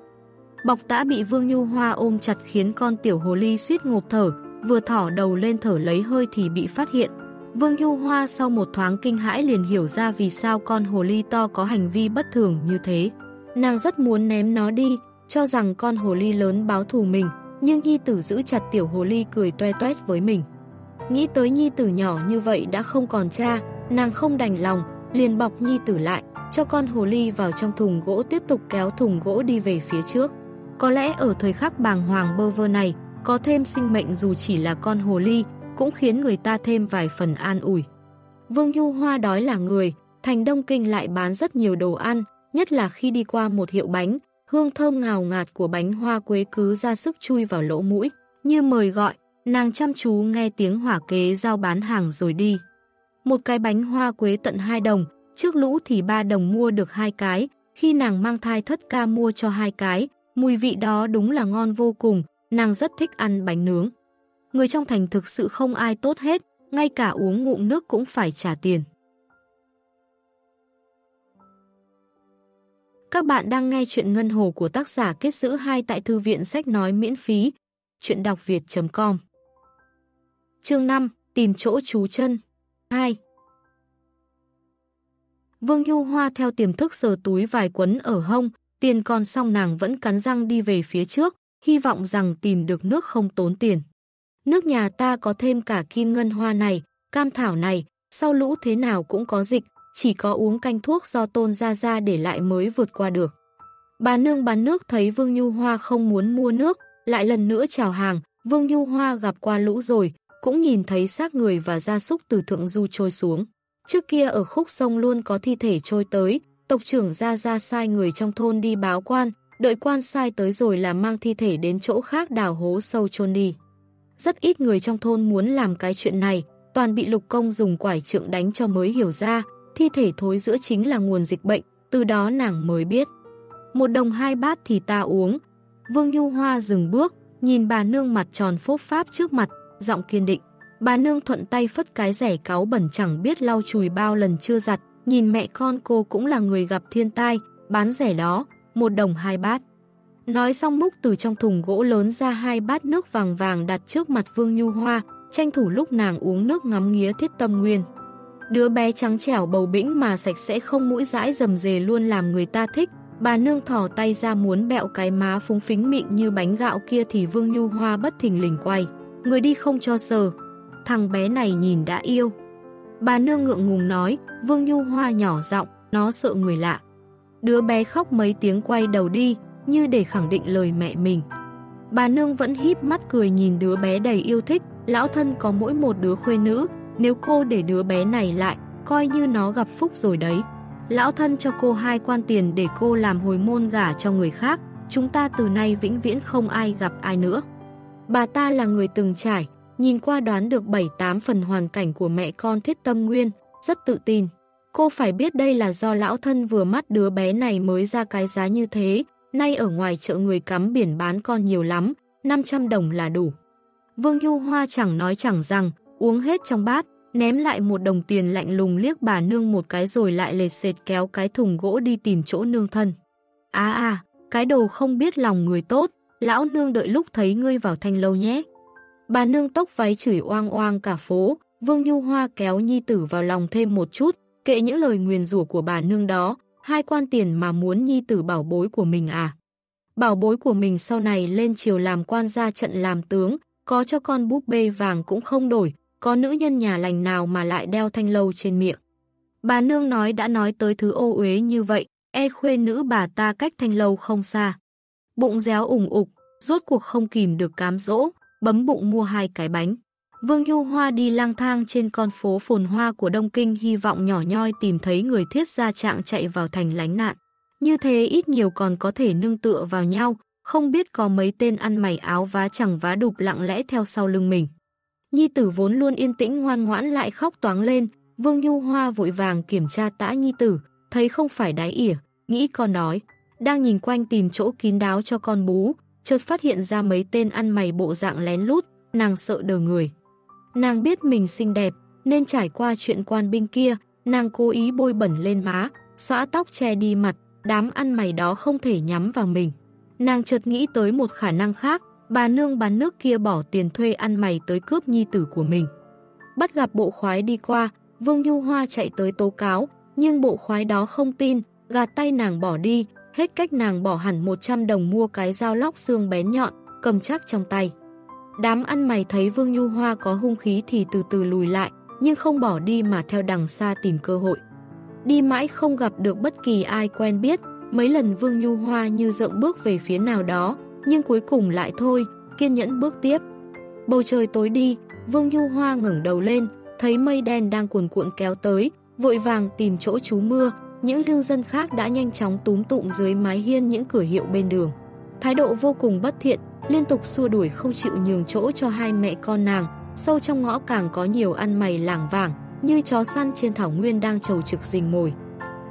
Bọc tã bị Vương Nhu Hoa ôm chặt khiến con tiểu hồ ly suýt ngộp thở, vừa thỏ đầu lên thở lấy hơi thì bị phát hiện. Vương Nhu Hoa sau một thoáng kinh hãi liền hiểu ra vì sao con hồ ly to có hành vi bất thường như thế. Nàng rất muốn ném nó đi, cho rằng con hồ ly lớn báo thù mình, nhưng nhi tử giữ chặt tiểu hồ ly cười toe toét với mình. Nghĩ tới nhi tử nhỏ như vậy đã không còn cha, nàng không đành lòng, liền bọc nhi tử lại, cho con hồ ly vào trong thùng gỗ tiếp tục kéo thùng gỗ đi về phía trước. Có lẽ ở thời khắc bàng hoàng bơ vơ này, có thêm sinh mệnh dù chỉ là con hồ ly, cũng khiến người ta thêm vài phần an ủi. Vương Nhu Hoa đói là người, thành Đông Kinh lại bán rất nhiều đồ ăn, nhất là khi đi qua một hiệu bánh, hương thơm ngào ngạt của bánh hoa quế cứ ra sức chui vào lỗ mũi, như mời gọi, nàng chăm chú nghe tiếng hỏa kế giao bán hàng rồi đi. Một cái bánh hoa quế tận 2 đồng, trước lũ thì 3 đồng mua được hai cái, khi nàng mang thai thất ca mua cho hai cái, mùi vị đó đúng là ngon vô cùng, nàng rất thích ăn bánh nướng. Người trong thành thực sự không ai tốt hết, ngay cả uống ngụm nước cũng phải trả tiền. Các bạn đang nghe chuyện Ngân Hồ của tác giả Kết Giữ 2 tại Thư viện Sách Nói miễn phí, chuyện đọc việt.com Chương 5 Tìm chỗ trú chân 2 Vương Nhu Hoa theo tiềm thức sờ túi vài quấn ở hông, tiền còn xong nàng vẫn cắn răng đi về phía trước, hy vọng rằng tìm được nước không tốn tiền. Nước nhà ta có thêm cả kim ngân hoa này, cam thảo này, sau lũ thế nào cũng có dịch, chỉ có uống canh thuốc do tôn ra ra để lại mới vượt qua được. Bà nương bán nước thấy Vương Nhu Hoa không muốn mua nước, lại lần nữa chào hàng, Vương Nhu Hoa gặp qua lũ rồi, cũng nhìn thấy xác người và gia súc từ thượng du trôi xuống. Trước kia ở khúc sông luôn có thi thể trôi tới, tộc trưởng ra ra sai người trong thôn đi báo quan, đợi quan sai tới rồi là mang thi thể đến chỗ khác đào hố sâu chôn đi. Rất ít người trong thôn muốn làm cái chuyện này, toàn bị lục công dùng quải trượng đánh cho mới hiểu ra, thi thể thối giữa chính là nguồn dịch bệnh, từ đó nàng mới biết. một đồng hai bát thì ta uống. Vương Nhu Hoa dừng bước, nhìn bà nương mặt tròn phốt pháp trước mặt, giọng kiên định. Bà nương thuận tay phất cái rẻ cáo bẩn chẳng biết lau chùi bao lần chưa giặt, nhìn mẹ con cô cũng là người gặp thiên tai, bán rẻ đó, một đồng hai bát. Nói xong múc từ trong thùng gỗ lớn ra hai bát nước vàng vàng đặt trước mặt Vương Nhu Hoa, tranh thủ lúc nàng uống nước ngắm nghía thiết tâm nguyên. Đứa bé trắng trẻo bầu bĩnh mà sạch sẽ không mũi dãi dầm dề luôn làm người ta thích. Bà nương thỏ tay ra muốn bẹo cái má phúng phính mịn như bánh gạo kia thì Vương Nhu Hoa bất thình lình quay. Người đi không cho sờ. Thằng bé này nhìn đã yêu. Bà nương ngượng ngùng nói, Vương Nhu Hoa nhỏ giọng, nó sợ người lạ. Đứa bé khóc mấy tiếng quay đầu đi, như để khẳng định lời mẹ mình. Bà nương vẫn híp mắt cười nhìn đứa bé đầy yêu thích, lão thân có mỗi một đứa khuê nữ, nếu cô để đứa bé này lại, coi như nó gặp phúc rồi đấy. Lão thân cho cô hai quan tiền để cô làm hồi môn gả cho người khác, chúng ta từ nay vĩnh viễn không ai gặp ai nữa. Bà ta là người từng trải, nhìn qua đoán được 7-8 phần hoàn cảnh của mẹ con thiết tâm nguyên, rất tự tin. Cô phải biết đây là do lão thân vừa mắt đứa bé này mới ra cái giá như thế, nay ở ngoài chợ người cắm biển bán con nhiều lắm, 500 đồng là đủ. Vương Nhu Hoa chẳng nói chẳng rằng, uống hết trong bát, ném lại một đồng tiền lạnh lùng liếc bà nương một cái rồi lại lệt sệt kéo cái thùng gỗ đi tìm chỗ nương thân. À à, cái đồ không biết lòng người tốt, lão nương đợi lúc thấy ngươi vào thanh lâu nhé. Bà nương tóc váy chửi oang oang cả phố, Vương Nhu Hoa kéo nhi tử vào lòng thêm một chút, kệ những lời nguyền rủa của bà nương đó, hai quan tiền mà muốn nhi tử bảo bối của mình à. Bảo bối của mình sau này lên chiều làm quan ra trận làm tướng, có cho con búp bê vàng cũng không đổi, có nữ nhân nhà lành nào mà lại đeo thanh lâu trên miệng. Bà nương nói đã nói tới thứ ô uế như vậy, e khuê nữ bà ta cách thanh lâu không xa. Bụng réo ủng ục, rốt cuộc không kìm được cám dỗ, bấm bụng mua hai cái bánh. Vương Nhu Hoa đi lang thang trên con phố phồn hoa của Đông Kinh hy vọng nhỏ nhoi tìm thấy người thiết gia trạng chạy vào thành lánh nạn. Như thế ít nhiều còn có thể nương tựa vào nhau, không biết có mấy tên ăn mày áo vá chẳng vá đục lặng lẽ theo sau lưng mình. Nhi tử vốn luôn yên tĩnh ngoan ngoãn lại khóc toáng lên, Vương Nhu Hoa vội vàng kiểm tra tã Nhi tử, thấy không phải đáy ỉa, nghĩ con nói, đang nhìn quanh tìm chỗ kín đáo cho con bú, chợt phát hiện ra mấy tên ăn mày bộ dạng lén lút, nàng sợ đờ người. Nàng biết mình xinh đẹp, nên trải qua chuyện quan binh kia, nàng cố ý bôi bẩn lên má, xóa tóc che đi mặt, đám ăn mày đó không thể nhắm vào mình. Nàng chợt nghĩ tới một khả năng khác, bà nương bán nước kia bỏ tiền thuê ăn mày tới cướp nhi tử của mình. Bắt gặp bộ khoái đi qua, Vương Nhu Hoa chạy tới tố cáo, nhưng bộ khoái đó không tin, gạt tay nàng bỏ đi, hết cách nàng bỏ hẳn 100 đồng mua cái dao lóc xương bén nhọn, cầm chắc trong tay. Đám ăn mày thấy Vương Nhu Hoa có hung khí thì từ từ lùi lại, nhưng không bỏ đi mà theo đằng xa tìm cơ hội. Đi mãi không gặp được bất kỳ ai quen biết, mấy lần Vương Nhu Hoa như rộng bước về phía nào đó, nhưng cuối cùng lại thôi, kiên nhẫn bước tiếp. Bầu trời tối đi, Vương Nhu Hoa ngẩng đầu lên, thấy mây đen đang cuồn cuộn kéo tới, vội vàng tìm chỗ trú mưa, những lưu dân khác đã nhanh chóng túm tụm dưới mái hiên những cửa hiệu bên đường. Thái độ vô cùng bất thiện, liên tục xua đuổi không chịu nhường chỗ cho hai mẹ con nàng, sâu trong ngõ càng có nhiều ăn mày làng vàng, như chó săn trên thảo nguyên đang trầu trực rình mồi.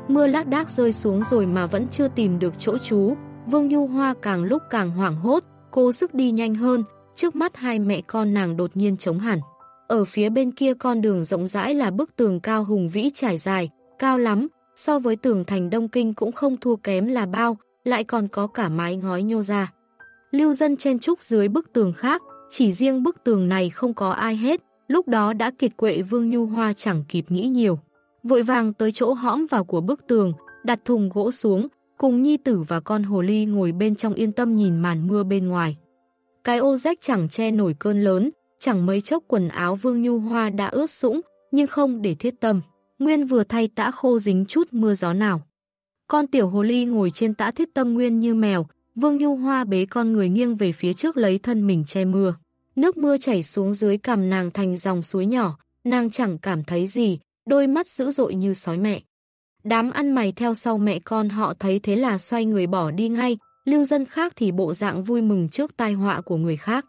Mưa lác đác rơi xuống rồi mà vẫn chưa tìm được chỗ trú, Vương Nhu Hoa càng lúc càng hoảng hốt, cô sức đi nhanh hơn, trước mắt hai mẹ con nàng đột nhiên chống hẳn. Ở phía bên kia con đường rộng rãi là bức tường cao hùng vĩ trải dài, cao lắm, so với tường thành Đông Kinh cũng không thua kém là bao, lại còn có cả mái ngói nhô ra. Lưu dân chen trúc dưới bức tường khác, chỉ riêng bức tường này không có ai hết, lúc đó đã kiệt quệ Vương Nhu Hoa chẳng kịp nghĩ nhiều. Vội vàng tới chỗ hõm vào của bức tường, đặt thùng gỗ xuống, cùng nhi tử và con hồ ly ngồi bên trong yên tâm nhìn màn mưa bên ngoài. Cái ô rách chẳng che nổi cơn lớn, chẳng mấy chốc quần áo Vương Nhu Hoa đã ướt sũng, nhưng không để thiết tâm. Nguyên vừa thay tã khô dính chút mưa gió nào. Con tiểu hồ ly ngồi trên tã thiết tâm Nguyên như mèo, Vương Nhu Hoa bế con người nghiêng về phía trước lấy thân mình che mưa. Nước mưa chảy xuống dưới cằm nàng thành dòng suối nhỏ, nàng chẳng cảm thấy gì, đôi mắt dữ dội như sói mẹ. Đám ăn mày theo sau mẹ con họ thấy thế là xoay người bỏ đi ngay, lưu dân khác thì bộ dạng vui mừng trước tai họa của người khác.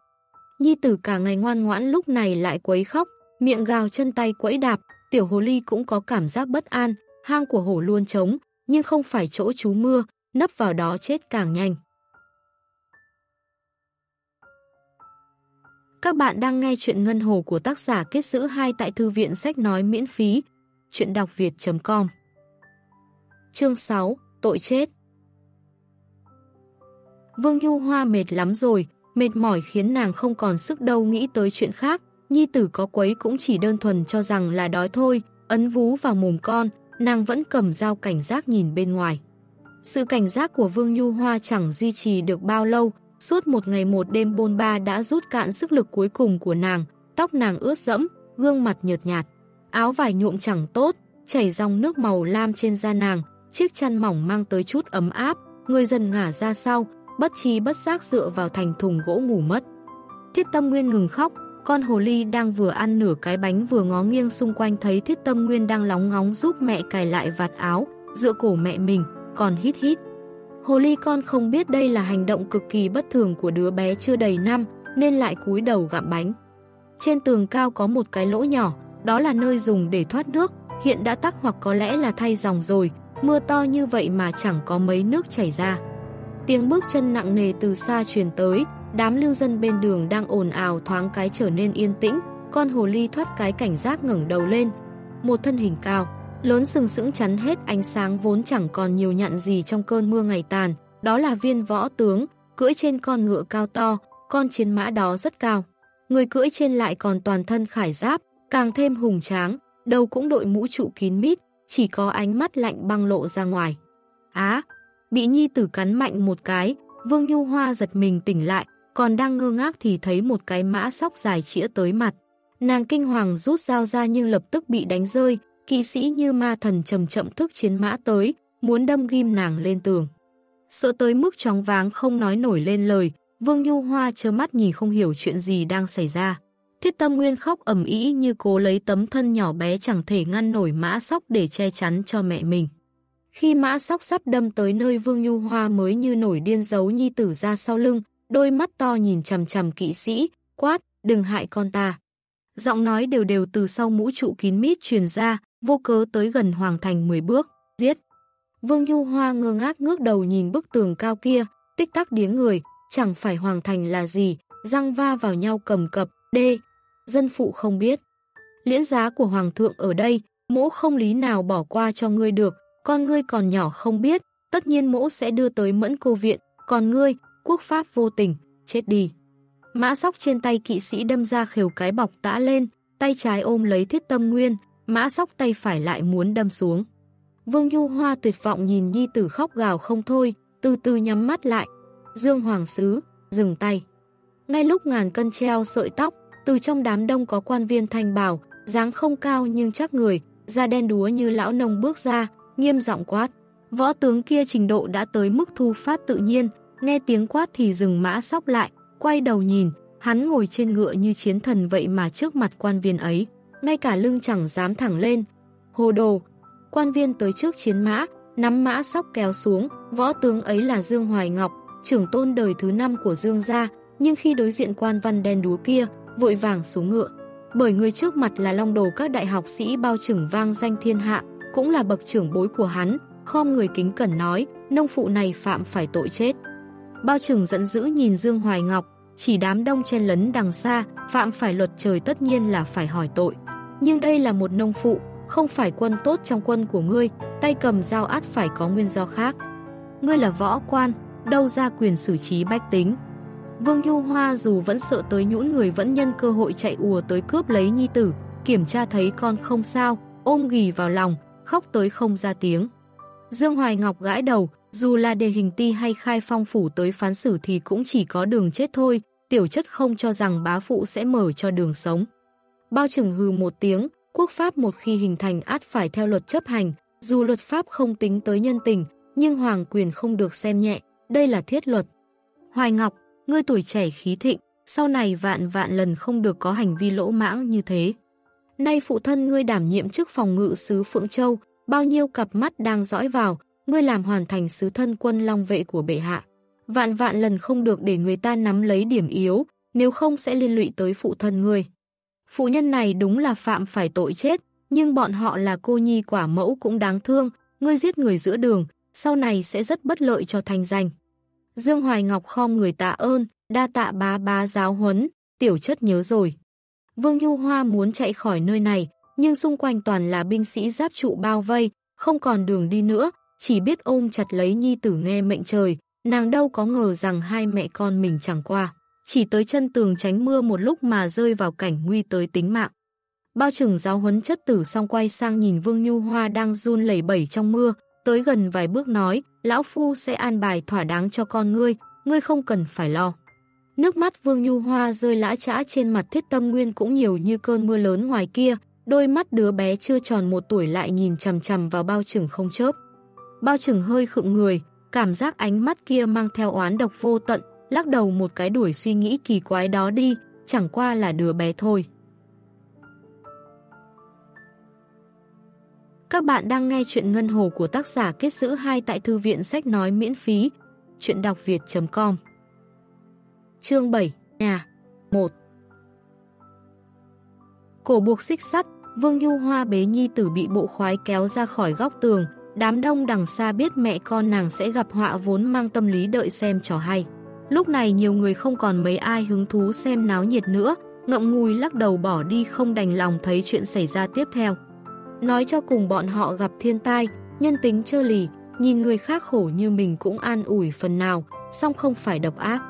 Nhi tử cả ngày ngoan ngoãn lúc này lại quấy khóc, miệng gào chân tay quẫy đạp, tiểu hồ ly cũng có cảm giác bất an, hang của hổ luôn trống, nhưng không phải chỗ trú mưa, nấp vào đó chết càng nhanh. Các bạn đang nghe chuyện Ngân Hồ của tác giả Kết Giữ 2 tại Thư viện Sách Nói miễn phí, chuyện đọc việt.com Chương 6 Tội chết Vương Nhu Hoa mệt lắm rồi, mệt mỏi khiến nàng không còn sức đâu nghĩ tới chuyện khác. Nhi tử có quấy cũng chỉ đơn thuần cho rằng là đói thôi, ấn vú vào mồm con, nàng vẫn cầm dao cảnh giác nhìn bên ngoài. Sự cảnh giác của Vương Nhu Hoa chẳng duy trì được bao lâu, suốt một ngày một đêm bôn ba đã rút cạn sức lực cuối cùng của nàng, tóc nàng ướt dẫm, gương mặt nhợt nhạt, áo vải nhuộm chẳng tốt, chảy dòng nước màu lam trên da nàng, chiếc chăn mỏng mang tới chút ấm áp, người dần ngả ra sau, bất chi bất giác dựa vào thành thùng gỗ ngủ mất. Thiết tâm nguyên ngừng khóc, con hồ ly đang vừa ăn nửa cái bánh vừa ngó nghiêng xung quanh thấy thiết tâm nguyên đang lóng ngóng giúp mẹ cài lại vạt áo, dựa cổ mẹ mình, còn hít hít. Hồ ly con không biết đây là hành động cực kỳ bất thường của đứa bé chưa đầy năm, nên lại cúi đầu gặm bánh. Trên tường cao có một cái lỗ nhỏ, đó là nơi dùng để thoát nước, hiện đã tắc hoặc có lẽ là thay dòng rồi, mưa to như vậy mà chẳng có mấy nước chảy ra. Tiếng bước chân nặng nề từ xa truyền tới, đám lưu dân bên đường đang ồn ào thoáng cái trở nên yên tĩnh, con hồ ly thoát cái cảnh giác ngẩng đầu lên. Một thân hình cao, lớn sừng sững chắn hết ánh sáng vốn chẳng còn nhiều nhận gì trong cơn mưa ngày tàn, đó là viên võ tướng, cưỡi trên con ngựa cao to, con chiến mã đó rất cao. Người cưỡi trên lại còn toàn thân khải giáp, càng thêm hùng tráng, đầu cũng đội mũ trụ kín mít, chỉ có ánh mắt lạnh băng lộ ra ngoài. Á, bị nhi tử cắn mạnh một cái, Vương Nhu Hoa giật mình tỉnh lại, còn đang ngơ ngác thì thấy một cái mã sóc dài chĩa tới mặt. Nàng kinh hoàng rút dao ra nhưng lập tức bị đánh rơi, kỵ sĩ như ma thần chậm chậm thức chiến mã tới, muốn đâm ghim nàng lên tường. Sợ tới mức chóng váng không nói nổi lên lời, Vương Nhu Hoa chớ mắt nhìn không hiểu chuyện gì đang xảy ra. Thiết tâm nguyên khóc ẩm ý như cố lấy tấm thân nhỏ bé chẳng thể ngăn nổi mã sóc để che chắn cho mẹ mình. Khi mã sóc sắp đâm tới nơi Vương Nhu Hoa mới như nổi điên giấu nhi tử ra sau lưng, đôi mắt to nhìn chầm chầm kỵ sĩ, quát, đừng hại con ta. Giọng nói đều đều từ sau mũ trụ kín mít truyền ra, vô cớ tới gần Hoàng Thành 10 bước, giết. Vương Nhu Hoa ngơ ngác ngước đầu nhìn bức tường cao kia, tích tắc điếng người, chẳng phải Hoàng Thành là gì, răng va vào nhau cầm cập, đê. Dân phụ không biết. Liễn giá của Hoàng thượng ở đây, mỗ không lý nào bỏ qua cho ngươi được, con ngươi còn nhỏ không biết, tất nhiên mỗ sẽ đưa tới mẫn cô viện, còn ngươi, quốc pháp vô tình, chết đi. Mã sóc trên tay kỵ sĩ đâm ra khều cái bọc tã lên, tay trái ôm lấy thiết tâm nguyên, mã sóc tay phải lại muốn đâm xuống. Vương Nhu Hoa tuyệt vọng nhìn nhi tử khóc gào không thôi, từ từ nhắm mắt lại. Dương Hoàng Sứ, dừng tay. Ngay lúc ngàn cân treo sợi tóc, từ trong đám đông có quan viên thanh bảo, dáng không cao nhưng chắc người, da đen đúa như lão nông bước ra, nghiêm giọng quát. Võ tướng kia trình độ đã tới mức thu phát tự nhiên, nghe tiếng quát thì dừng mã sóc lại, quay đầu nhìn, hắn ngồi trên ngựa như chiến thần vậy mà trước mặt quan viên ấy, ngay cả lưng chẳng dám thẳng lên. Hồ đồ, quan viên tới trước chiến mã, nắm mã sóc kéo xuống, võ tướng ấy là Dương Hoài Ngọc, trưởng tôn đời thứ năm của Dương gia, nhưng khi đối diện quan văn đen đúa kia, vội vàng xuống ngựa. Bởi người trước mặt là long đồ các đại học sĩ bao trưởng vang danh thiên hạ, cũng là bậc trưởng bối của hắn, khom người kính cẩn nói, nông phụ này phạm phải tội chết. Bao trưởng giận dữ nhìn Dương Hoài Ngọc, chỉ đám đông chen lấn đằng xa, phạm phải luật trời tất nhiên là phải hỏi tội. Nhưng đây là một nông phụ, không phải quân tốt trong quân của ngươi, tay cầm dao át phải có nguyên do khác. Ngươi là võ quan, đâu ra quyền xử trí bách tính. Vương Nhu Hoa dù vẫn sợ tới nhũn người vẫn nhân cơ hội chạy ùa tới cướp lấy nhi tử, kiểm tra thấy con không sao, ôm ghì vào lòng, khóc tới không ra tiếng. Dương Hoài Ngọc gãi đầu, dù là đề hình ti hay khai phong phủ tới phán xử thì cũng chỉ có đường chết thôi, tiểu chất không cho rằng bá phụ sẽ mở cho đường sống. Bao trừng hừ một tiếng, quốc pháp một khi hình thành át phải theo luật chấp hành, dù luật pháp không tính tới nhân tình, nhưng hoàng quyền không được xem nhẹ, đây là thiết luật. Hoài Ngọc, ngươi tuổi trẻ khí thịnh, sau này vạn vạn lần không được có hành vi lỗ mãng như thế. Nay phụ thân ngươi đảm nhiệm chức phòng ngự sứ Phượng Châu, bao nhiêu cặp mắt đang dõi vào, ngươi làm hoàn thành sứ thân quân long vệ của bệ hạ. Vạn vạn lần không được để người ta nắm lấy điểm yếu, nếu không sẽ liên lụy tới phụ thân ngươi. Phụ nhân này đúng là phạm phải tội chết, nhưng bọn họ là cô nhi quả mẫu cũng đáng thương, ngươi giết người giữa đường, sau này sẽ rất bất lợi cho thành danh. Dương Hoài Ngọc khom người tạ ơn, đa tạ bá bá giáo huấn, tiểu chất nhớ rồi. Vương Nhu Hoa muốn chạy khỏi nơi này, nhưng xung quanh toàn là binh sĩ giáp trụ bao vây, không còn đường đi nữa, chỉ biết ôm chặt lấy nhi tử nghe mệnh trời, nàng đâu có ngờ rằng hai mẹ con mình chẳng qua. Chỉ tới chân tường tránh mưa một lúc mà rơi vào cảnh nguy tới tính mạng. Bao trừng giáo huấn chất tử xong quay sang nhìn Vương Nhu Hoa đang run lẩy bẩy trong mưa, tới gần vài bước nói, lão phu sẽ an bài thỏa đáng cho con ngươi, ngươi không cần phải lo. Nước mắt Vương Nhu Hoa rơi lã trã trên mặt thiết tâm nguyên cũng nhiều như cơn mưa lớn ngoài kia, đôi mắt đứa bé chưa tròn một tuổi lại nhìn chầm chầm vào bao trừng không chớp. Bao trừng hơi khựng người, cảm giác ánh mắt kia mang theo oán độc vô tận, lắc đầu một cái đuổi suy nghĩ kỳ quái đó đi, chẳng qua là đứa bé thôi. Các bạn đang nghe chuyện Ngân Hồ của tác giả Kết Giữ 2 tại Thư viện Sách Nói miễn phí, chuyện đọc việt.com Chương 7, Nhà 1 Cổ buộc xích sắt, Vương Nhu Hoa bế nhi tử bị bộ khoái kéo ra khỏi góc tường, đám đông đằng xa biết mẹ con nàng sẽ gặp họa vốn mang tâm lý đợi xem trò hay. Lúc này nhiều người không còn mấy ai hứng thú xem náo nhiệt nữa, ngậm ngùi lắc đầu bỏ đi không đành lòng thấy chuyện xảy ra tiếp theo. Nói cho cùng bọn họ gặp thiên tai, nhân tính chơ lì, nhìn người khác khổ như mình cũng an ủi phần nào, song không phải độc ác.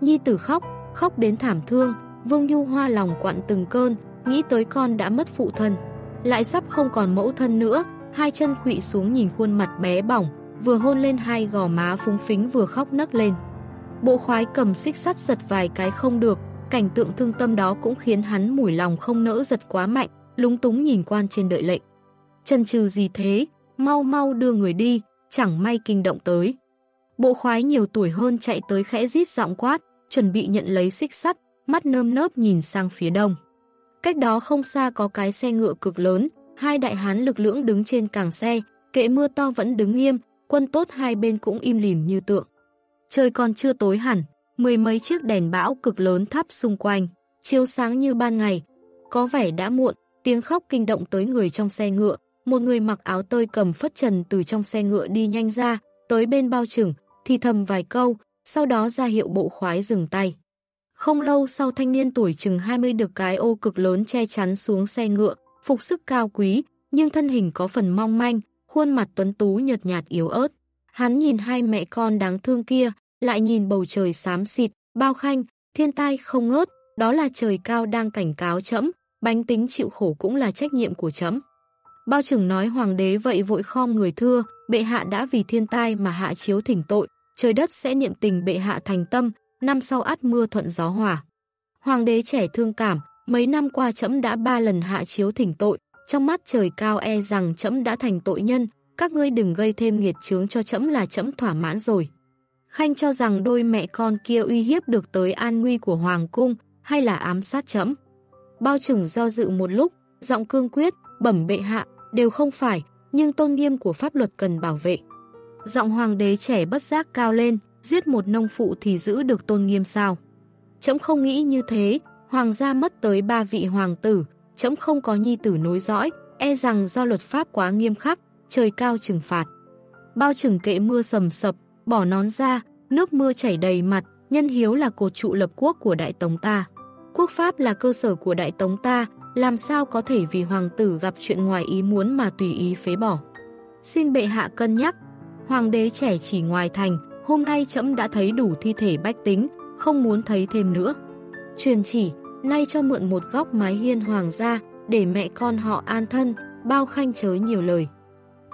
Nhi tử khóc, khóc đến thảm thương, Vương Nhu Hoa lòng quặn từng cơn, nghĩ tới con đã mất phụ thân. Lại sắp không còn mẫu thân nữa, hai chân khụy xuống nhìn khuôn mặt bé bỏng, vừa hôn lên hai gò má phúng phính vừa khóc nấc lên. Bộ khoái cầm xích sắt giật vài cái không được, cảnh tượng thương tâm đó cũng khiến hắn mủi lòng không nỡ giật quá mạnh, lúng túng nhìn quan trên đợi lệnh. Chân trừ gì thế, mau mau đưa người đi, chẳng may kinh động tới. Bộ khoái nhiều tuổi hơn chạy tới khẽ rít giọng quát, chuẩn bị nhận lấy xích sắt, mắt nơm nớp nhìn sang phía đông. Cách đó không xa có cái xe ngựa cực lớn, hai đại hán lực lưỡng đứng trên càng xe, kệ mưa to vẫn đứng nghiêm, quân tốt hai bên cũng im lìm như tượng. Trời còn chưa tối hẳn, mười mấy chiếc đèn bão cực lớn thắp xung quanh, chiếu sáng như ban ngày. Có vẻ đã muộn, tiếng khóc kinh động tới người trong xe ngựa, một người mặc áo tơi cầm phất trần từ trong xe ngựa đi nhanh ra, tới bên bao trưởng, thì thầm vài câu, sau đó ra hiệu bộ khoái dừng tay. Không lâu sau thanh niên tuổi chừng 20 được cái ô cực lớn che chắn xuống xe ngựa, phục sức cao quý, nhưng thân hình có phần mong manh, khuôn mặt tuấn tú nhợt nhạt yếu ớt. Hắn nhìn hai mẹ con đáng thương kia, lại nhìn bầu trời xám xịt, bao khanh, thiên tai không ngớt, đó là trời cao đang cảnh cáo chấm, bánh tính chịu khổ cũng là trách nhiệm của chấm. Bao trưởng nói hoàng đế vậy vội khom người thưa, bệ hạ đã vì thiên tai mà hạ chiếu thỉnh tội, trời đất sẽ niệm tình bệ hạ thành tâm, năm sau át mưa thuận gió hòa. Hoàng đế trẻ thương cảm, mấy năm qua trẫm đã ba lần hạ chiếu thỉnh tội, trong mắt trời cao e rằng trẫm đã thành tội nhân, các ngươi đừng gây thêm nghiệt chướng cho trẫm là trẫm thỏa mãn rồi. Khanh cho rằng đôi mẹ con kia uy hiếp được tới an nguy của hoàng cung hay là ám sát trẫm. Bao trừng do dự một lúc, giọng cương quyết, bẩm bệ hạ, đều không phải, nhưng tôn nghiêm của pháp luật cần bảo vệ. Giọng hoàng đế trẻ bất giác cao lên, giết một nông phụ thì giữ được tôn nghiêm sao. Chấm không nghĩ như thế, hoàng gia mất tới ba vị hoàng tử, chấm không có nhi tử nối dõi, e rằng do luật pháp quá nghiêm khắc, trời cao trừng phạt. Bao trừng kệ mưa sầm sập, bỏ nón ra, nước mưa chảy đầy mặt, nhân hiếu là cột trụ lập quốc của Đại Tống ta. Quốc pháp là cơ sở của Đại Tống ta, làm sao có thể vì hoàng tử gặp chuyện ngoài ý muốn mà tùy ý phế bỏ. Xin bệ hạ cân nhắc, hoàng đế trẻ chỉ ngoài thành, hôm nay trẫm đã thấy đủ thi thể bách tính, không muốn thấy thêm nữa. Truyền chỉ, nay cho mượn một góc mái hiên hoàng gia, để mẹ con họ an thân, bao khanh chớ nhiều lời.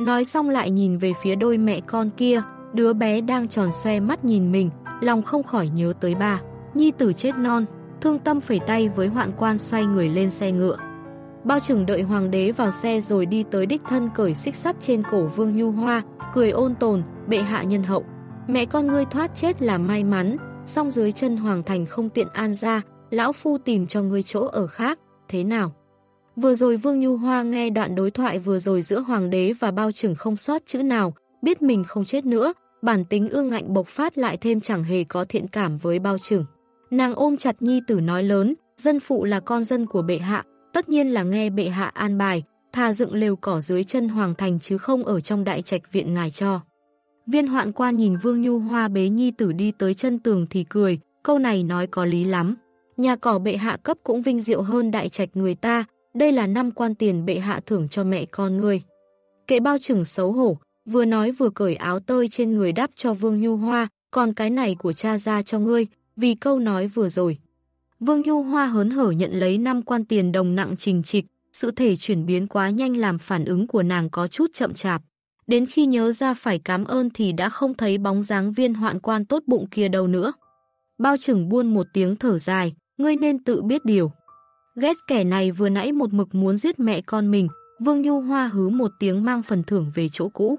Nói xong lại nhìn về phía đôi mẹ con kia, đứa bé đang tròn xoe mắt nhìn mình, lòng không khỏi nhớ tới ba. Nhi tử chết non, thương tâm phẩy tay với hoạn quan xoay người lên xe ngựa. Bao trưởng đợi hoàng đế vào xe rồi đi tới đích thân cởi xích sắt trên cổ Vương Nhu Hoa, cười ôn tồn, bệ hạ nhân hậu. Mẹ con ngươi thoát chết là may mắn, song dưới chân hoàng thành không tiện an ra, lão phu tìm cho ngươi chỗ ở khác, thế nào? Vừa rồi Vương Nhu Hoa nghe đoạn đối thoại vừa rồi giữa hoàng đế và bao trưởng không sót chữ nào, biết mình không chết nữa, bản tính ương ngạnh bộc phát lại thêm chẳng hề có thiện cảm với bao trưởng. Nàng ôm chặt nhi tử nói lớn, dân phụ là con dân của bệ hạ, tất nhiên là nghe bệ hạ an bài, thà dựng lều cỏ dưới chân hoàng thành chứ không ở trong đại trạch viện ngài cho. Viên hoạn qua nhìn Vương Nhu Hoa bế nhi tử đi tới chân tường thì cười, câu này nói có lý lắm. Nhà cỏ bệ hạ cấp cũng vinh diệu hơn đại trạch người ta, đây là năm quan tiền bệ hạ thưởng cho mẹ con ngươi. Kệ bao trừng xấu hổ, vừa nói vừa cởi áo tơi trên người đắp cho Vương Nhu Hoa, còn cái này của cha ra cho ngươi, vì câu nói vừa rồi. Vương Nhu Hoa hớn hở nhận lấy năm quan tiền đồng nặng trình trịch, sự thể chuyển biến quá nhanh làm phản ứng của nàng có chút chậm chạp. Đến khi nhớ ra phải cảm ơn thì đã không thấy bóng dáng viên hoạn quan tốt bụng kia đâu nữa. Bao trừng buôn một tiếng thở dài, ngươi nên tự biết điều. Ghét kẻ này vừa nãy một mực muốn giết mẹ con mình, Vương Nhu Hoa hứ một tiếng mang phần thưởng về chỗ cũ.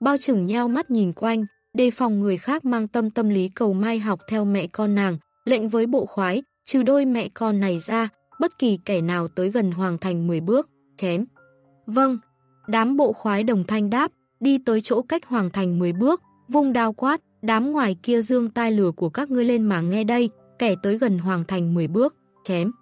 Bao trừng nheo mắt nhìn quanh, đề phòng người khác mang tâm tâm lý cầu mai học theo mẹ con nàng, lệnh với bộ khoái, trừ đôi mẹ con này ra, bất kỳ kẻ nào tới gần Hoàng Thành 10 bước, chém. Vâng, đám bộ khoái đồng thanh đáp, đi tới chỗ cách Hoàng Thành 10 bước, vung đao quát, đám ngoài kia dương tai lửa của các ngươi lên mà nghe đây, kẻ tới gần Hoàng Thành 10 bước, chém.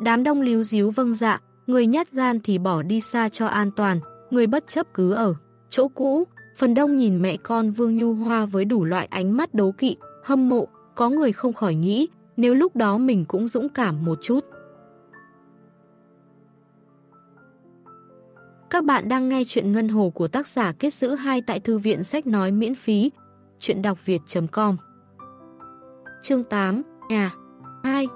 Đám đông líu díu vâng dạ, người nhát gan thì bỏ đi xa cho an toàn, người bất chấp cứ ở. Chỗ cũ, phần đông nhìn mẹ con Vương Nhu Hoa với đủ loại ánh mắt đố kỵ, hâm mộ, có người không khỏi nghĩ, nếu lúc đó mình cũng dũng cảm một chút. Các bạn đang nghe chuyện Ngân Hồ của tác giả Kết Giữ 2 tại Thư viện Sách Nói miễn phí, chuyện đọc việt.com Chương 8, Nhà 2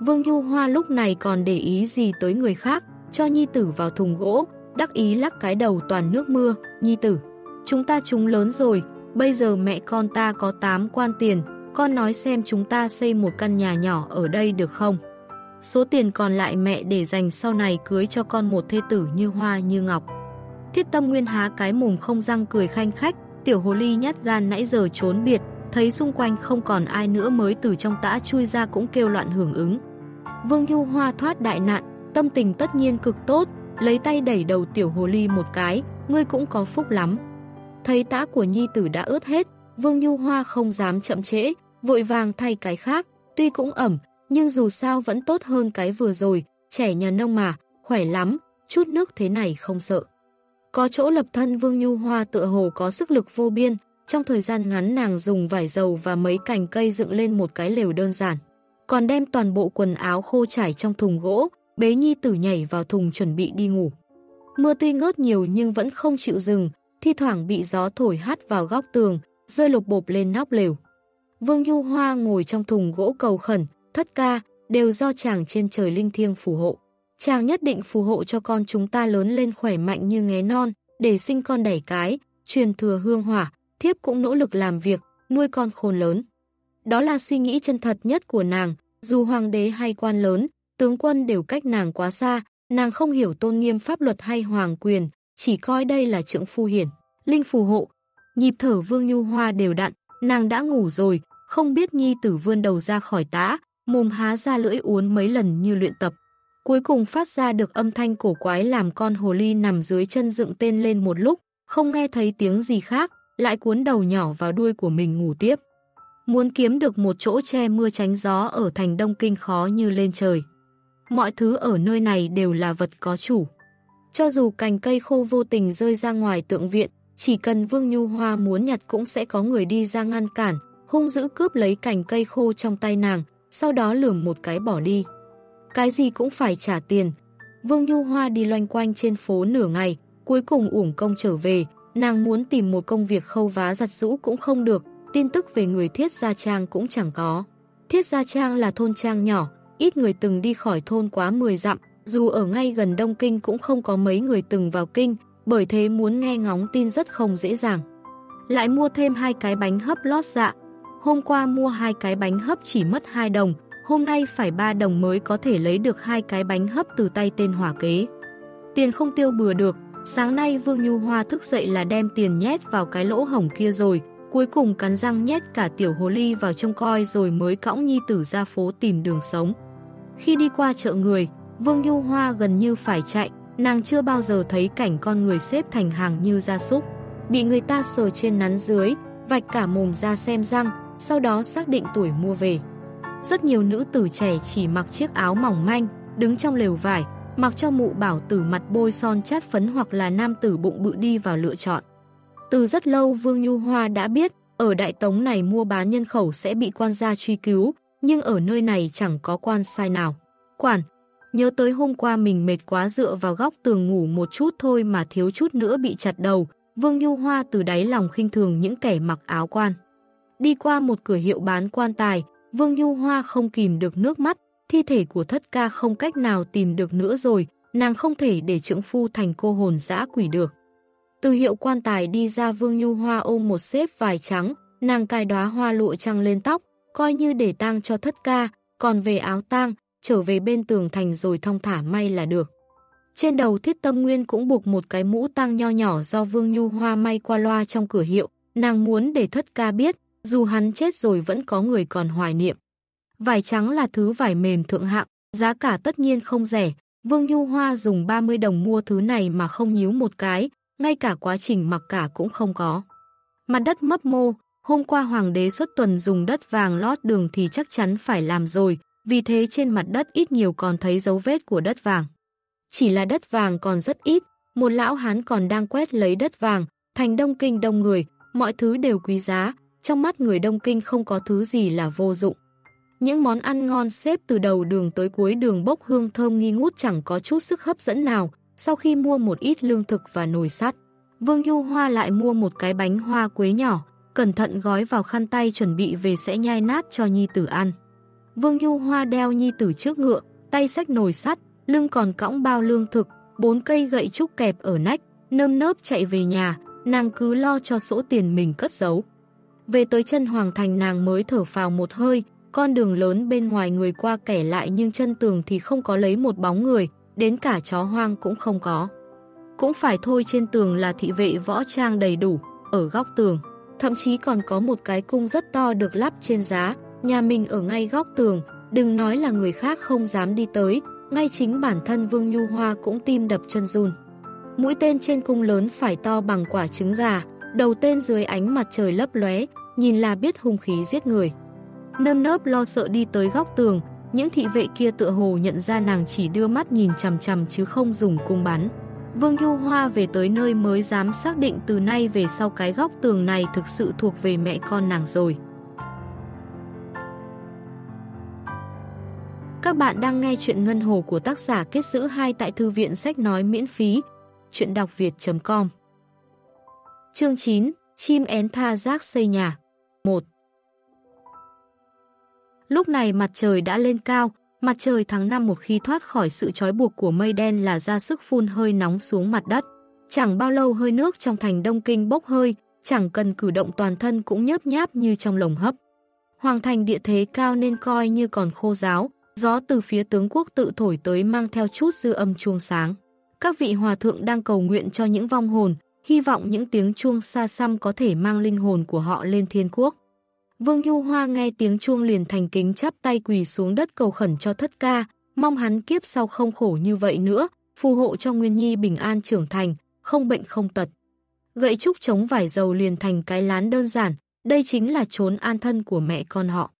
Vương Nhu Hoa lúc này còn để ý gì tới người khác, cho Nhi Tử vào thùng gỗ, đắc ý lắc cái đầu toàn nước mưa, Nhi Tử. Chúng ta chúng lớn rồi, bây giờ mẹ con ta có 8 quan tiền, con nói xem chúng ta xây một căn nhà nhỏ ở đây được không? Số tiền còn lại mẹ để dành sau này cưới cho con một thê tử như hoa như ngọc. Thiết tâm nguyên há cái mồm không răng cười khanh khách, tiểu hồ ly nhát gan nãy giờ trốn biệt, thấy xung quanh không còn ai nữa mới từ trong tã chui ra cũng kêu loạn hưởng ứng. Vương Nhu Hoa thoát đại nạn, tâm tình tất nhiên cực tốt, lấy tay đẩy đầu tiểu hồ ly một cái, ngươi cũng có phúc lắm. Thấy tã của nhi tử đã ướt hết, Vương Nhu Hoa không dám chậm trễ, vội vàng thay cái khác, tuy cũng ẩm, nhưng dù sao vẫn tốt hơn cái vừa rồi, trẻ nhà nông mà, khỏe lắm, chút nước thế này không sợ. Có chỗ lập thân Vương Nhu Hoa tựa hồ có sức lực vô biên, trong thời gian ngắn nàng dùng vải dầu và mấy cành cây dựng lên một cái lều đơn giản. Còn đem toàn bộ quần áo khô trải trong thùng gỗ, bế nhi tử nhảy vào thùng chuẩn bị đi ngủ. Mưa tuy ngớt nhiều nhưng vẫn không chịu dừng, thi thoảng bị gió thổi hắt vào góc tường, rơi lục bộp lên nóc lều. Vương Nhu Hoa ngồi trong thùng gỗ cầu khẩn, thất ca, đều do chàng trên trời linh thiêng phù hộ. Chàng nhất định phù hộ cho con chúng ta lớn lên khỏe mạnh như ngé non, để sinh con đẩy cái, truyền thừa hương hỏa, thiếp cũng nỗ lực làm việc, nuôi con khôn lớn. Đó là suy nghĩ chân thật nhất của nàng, dù hoàng đế hay quan lớn, tướng quân đều cách nàng quá xa, nàng không hiểu tôn nghiêm pháp luật hay hoàng quyền, chỉ coi đây là trưởng phu hiển, linh phù hộ. Nhịp thở Vương Nhu Hoa đều đặn, nàng đã ngủ rồi, không biết nhi tử vươn đầu ra khỏi tã, mồm há ra lưỡi uốn mấy lần như luyện tập. Cuối cùng phát ra được âm thanh cổ quái làm con hồ ly nằm dưới chân dựng tên lên một lúc, không nghe thấy tiếng gì khác, lại cuốn đầu nhỏ vào đuôi của mình ngủ tiếp. Muốn kiếm được một chỗ che mưa tránh gió ở thành Đông Kinh khó như lên trời. Mọi thứ ở nơi này đều là vật có chủ. Cho dù cành cây khô vô tình rơi ra ngoài tượng viện, chỉ cần Vương Nhu Hoa muốn nhặt cũng sẽ có người đi ra ngăn cản, hung dữ cướp lấy cành cây khô trong tay nàng, sau đó lườm một cái bỏ đi. Cái gì cũng phải trả tiền. Vương Nhu Hoa đi loanh quanh trên phố nửa ngày, cuối cùng uổng công trở về, nàng muốn tìm một công việc khâu vá giặt rũ cũng không được, tin tức về người Thiết Gia Trang cũng chẳng có. Thiết Gia Trang là thôn trang nhỏ, ít người từng đi khỏi thôn quá 10 dặm, dù ở ngay gần Đông Kinh cũng không có mấy người từng vào kinh, bởi thế muốn nghe ngóng tin rất không dễ dàng. Lại mua thêm hai cái bánh hấp lót dạ. Hôm qua mua hai cái bánh hấp chỉ mất 2 đồng, hôm nay phải 3 đồng mới có thể lấy được hai cái bánh hấp từ tay tên hỏa kế. Tiền không tiêu bừa được, sáng nay Vương Nhu Hoa thức dậy là đem tiền nhét vào cái lỗ hổng kia rồi, cuối cùng cắn răng nhét cả tiểu hồ ly vào trông coi rồi mới cõng nhi tử ra phố tìm đường sống. Khi đi qua chợ người, Vương Nhu Hoa gần như phải chạy, nàng chưa bao giờ thấy cảnh con người xếp thành hàng như gia súc. Bị người ta sờ trên nắn dưới, vạch cả mồm ra xem răng, sau đó xác định tuổi mua về. Rất nhiều nữ tử trẻ chỉ mặc chiếc áo mỏng manh, đứng trong lều vải, mặc cho mụ bảo tử mặt bôi son chát phấn hoặc là nam tử bụng bự đi vào lựa chọn. Từ rất lâu Vương Nhu Hoa đã biết, ở Đại Tống này mua bán nhân khẩu sẽ bị quan gia truy cứu, nhưng ở nơi này chẳng có quan sai nào. Quản, nhớ tới hôm qua mình mệt quá dựa vào góc tường ngủ một chút thôi mà thiếu chút nữa bị chặt đầu, Vương Nhu Hoa từ đáy lòng khinh thường những kẻ mặc áo quan. Đi qua một cửa hiệu bán quan tài, Vương Nhu Hoa không kìm được nước mắt, thi thể của thất ca không cách nào tìm được nữa rồi, nàng không thể để trưởng phu thành cô hồn dã quỷ được. Từ hiệu quan tài đi ra Vương Nhu Hoa ôm một xếp vải trắng, nàng cài đóa hoa lụa trăng lên tóc, coi như để tang cho thất ca, còn về áo tang, trở về bên tường thành rồi thong thả may là được. Trên đầu thiết tâm nguyên cũng buộc một cái mũ tang nho nhỏ do Vương Nhu Hoa may qua loa trong cửa hiệu, nàng muốn để thất ca biết, dù hắn chết rồi vẫn có người còn hoài niệm. Vải trắng là thứ vải mềm thượng hạng, giá cả tất nhiên không rẻ, Vương Nhu Hoa dùng 30 đồng mua thứ này mà không nhíu một cái, ngay cả quá trình mặc cả cũng không có. Mặt đất mấp mô, hôm qua hoàng đế xuất tuần dùng đất vàng lót đường thì chắc chắn phải làm rồi, vì thế trên mặt đất ít nhiều còn thấy dấu vết của đất vàng. Chỉ là đất vàng còn rất ít, một lão hán còn đang quét lấy đất vàng, thành đông kinh đông người, mọi thứ đều quý giá, trong mắt người đông kinh không có thứ gì là vô dụng. Những món ăn ngon xếp từ đầu đường tới cuối đường bốc hương thơm nghi ngút chẳng có chút sức hấp dẫn nào, sau khi mua một ít lương thực và nồi sắt. Vương Nhu Hoa lại mua một cái bánh hoa quế nhỏ, cẩn thận gói vào khăn tay chuẩn bị về sẽ nhai nát cho Nhi Tử ăn. Vương Nhu Hoa đeo Nhi Tử trước ngựa, tay xách nồi sắt, lưng còn cõng bao lương thực, bốn cây gậy trúc kẹp ở nách, nơm nớp chạy về nhà, nàng cứ lo cho sổ tiền mình cất giấu. Về tới chân Hoàng Thành nàng mới thở phào một hơi, con đường lớn bên ngoài người qua kẻ lại nhưng chân tường thì không có lấy một bóng người, đến cả chó hoang cũng không có. Cũng phải thôi trên tường là thị vệ võ trang đầy đủ, ở góc tường. Thậm chí còn có một cái cung rất to được lắp trên giá, nhà mình ở ngay góc tường, đừng nói là người khác không dám đi tới, ngay chính bản thân Vương Nhu Hoa cũng tim đập chân run. Mũi tên trên cung lớn phải to bằng quả trứng gà, đầu tên dưới ánh mặt trời lấp lóe, nhìn là biết hung khí giết người. Nơm nớp lo sợ đi tới góc tường, những thị vệ kia tựa hồ nhận ra nàng chỉ đưa mắt nhìn chằm chằm chứ không dùng cung bắn. Vương Nhu Hoa về tới nơi mới dám xác định từ nay về sau cái góc tường này thực sự thuộc về mẹ con nàng rồi. Các bạn đang nghe chuyện Ngân Hồ của tác giả Kết Giữ 2 tại Thư viện Sách Nói miễn phí, chuyện đọc việt.com Chương 9 Chim én tha rác xây nhà 1 Lúc này mặt trời đã lên cao, mặt trời tháng 5 một khi thoát khỏi sự trói buộc của mây đen là ra sức phun hơi nóng xuống mặt đất. Chẳng bao lâu hơi nước trong thành Đông Kinh bốc hơi, chẳng cần cử động toàn thân cũng nhớp nháp như trong lồng hấp. Hoàng thành địa thế cao nên coi như còn khô giáo, gió từ phía tướng quốc tự thổi tới mang theo chút dư âm chuông sáng. Các vị hòa thượng đang cầu nguyện cho những vong hồn, hy vọng những tiếng chuông xa xăm có thể mang linh hồn của họ lên thiên quốc. Vương Nhu Hoa nghe tiếng chuông liền thành kính chắp tay quỳ xuống đất cầu khẩn cho thất ca, mong hắn kiếp sau không khổ như vậy nữa, phù hộ cho Nguyên Nhi bình an trưởng thành, không bệnh không tật. Gậy trúc chống vải dầu liền thành cái lán đơn giản, đây chính là chốn an thân của mẹ con họ.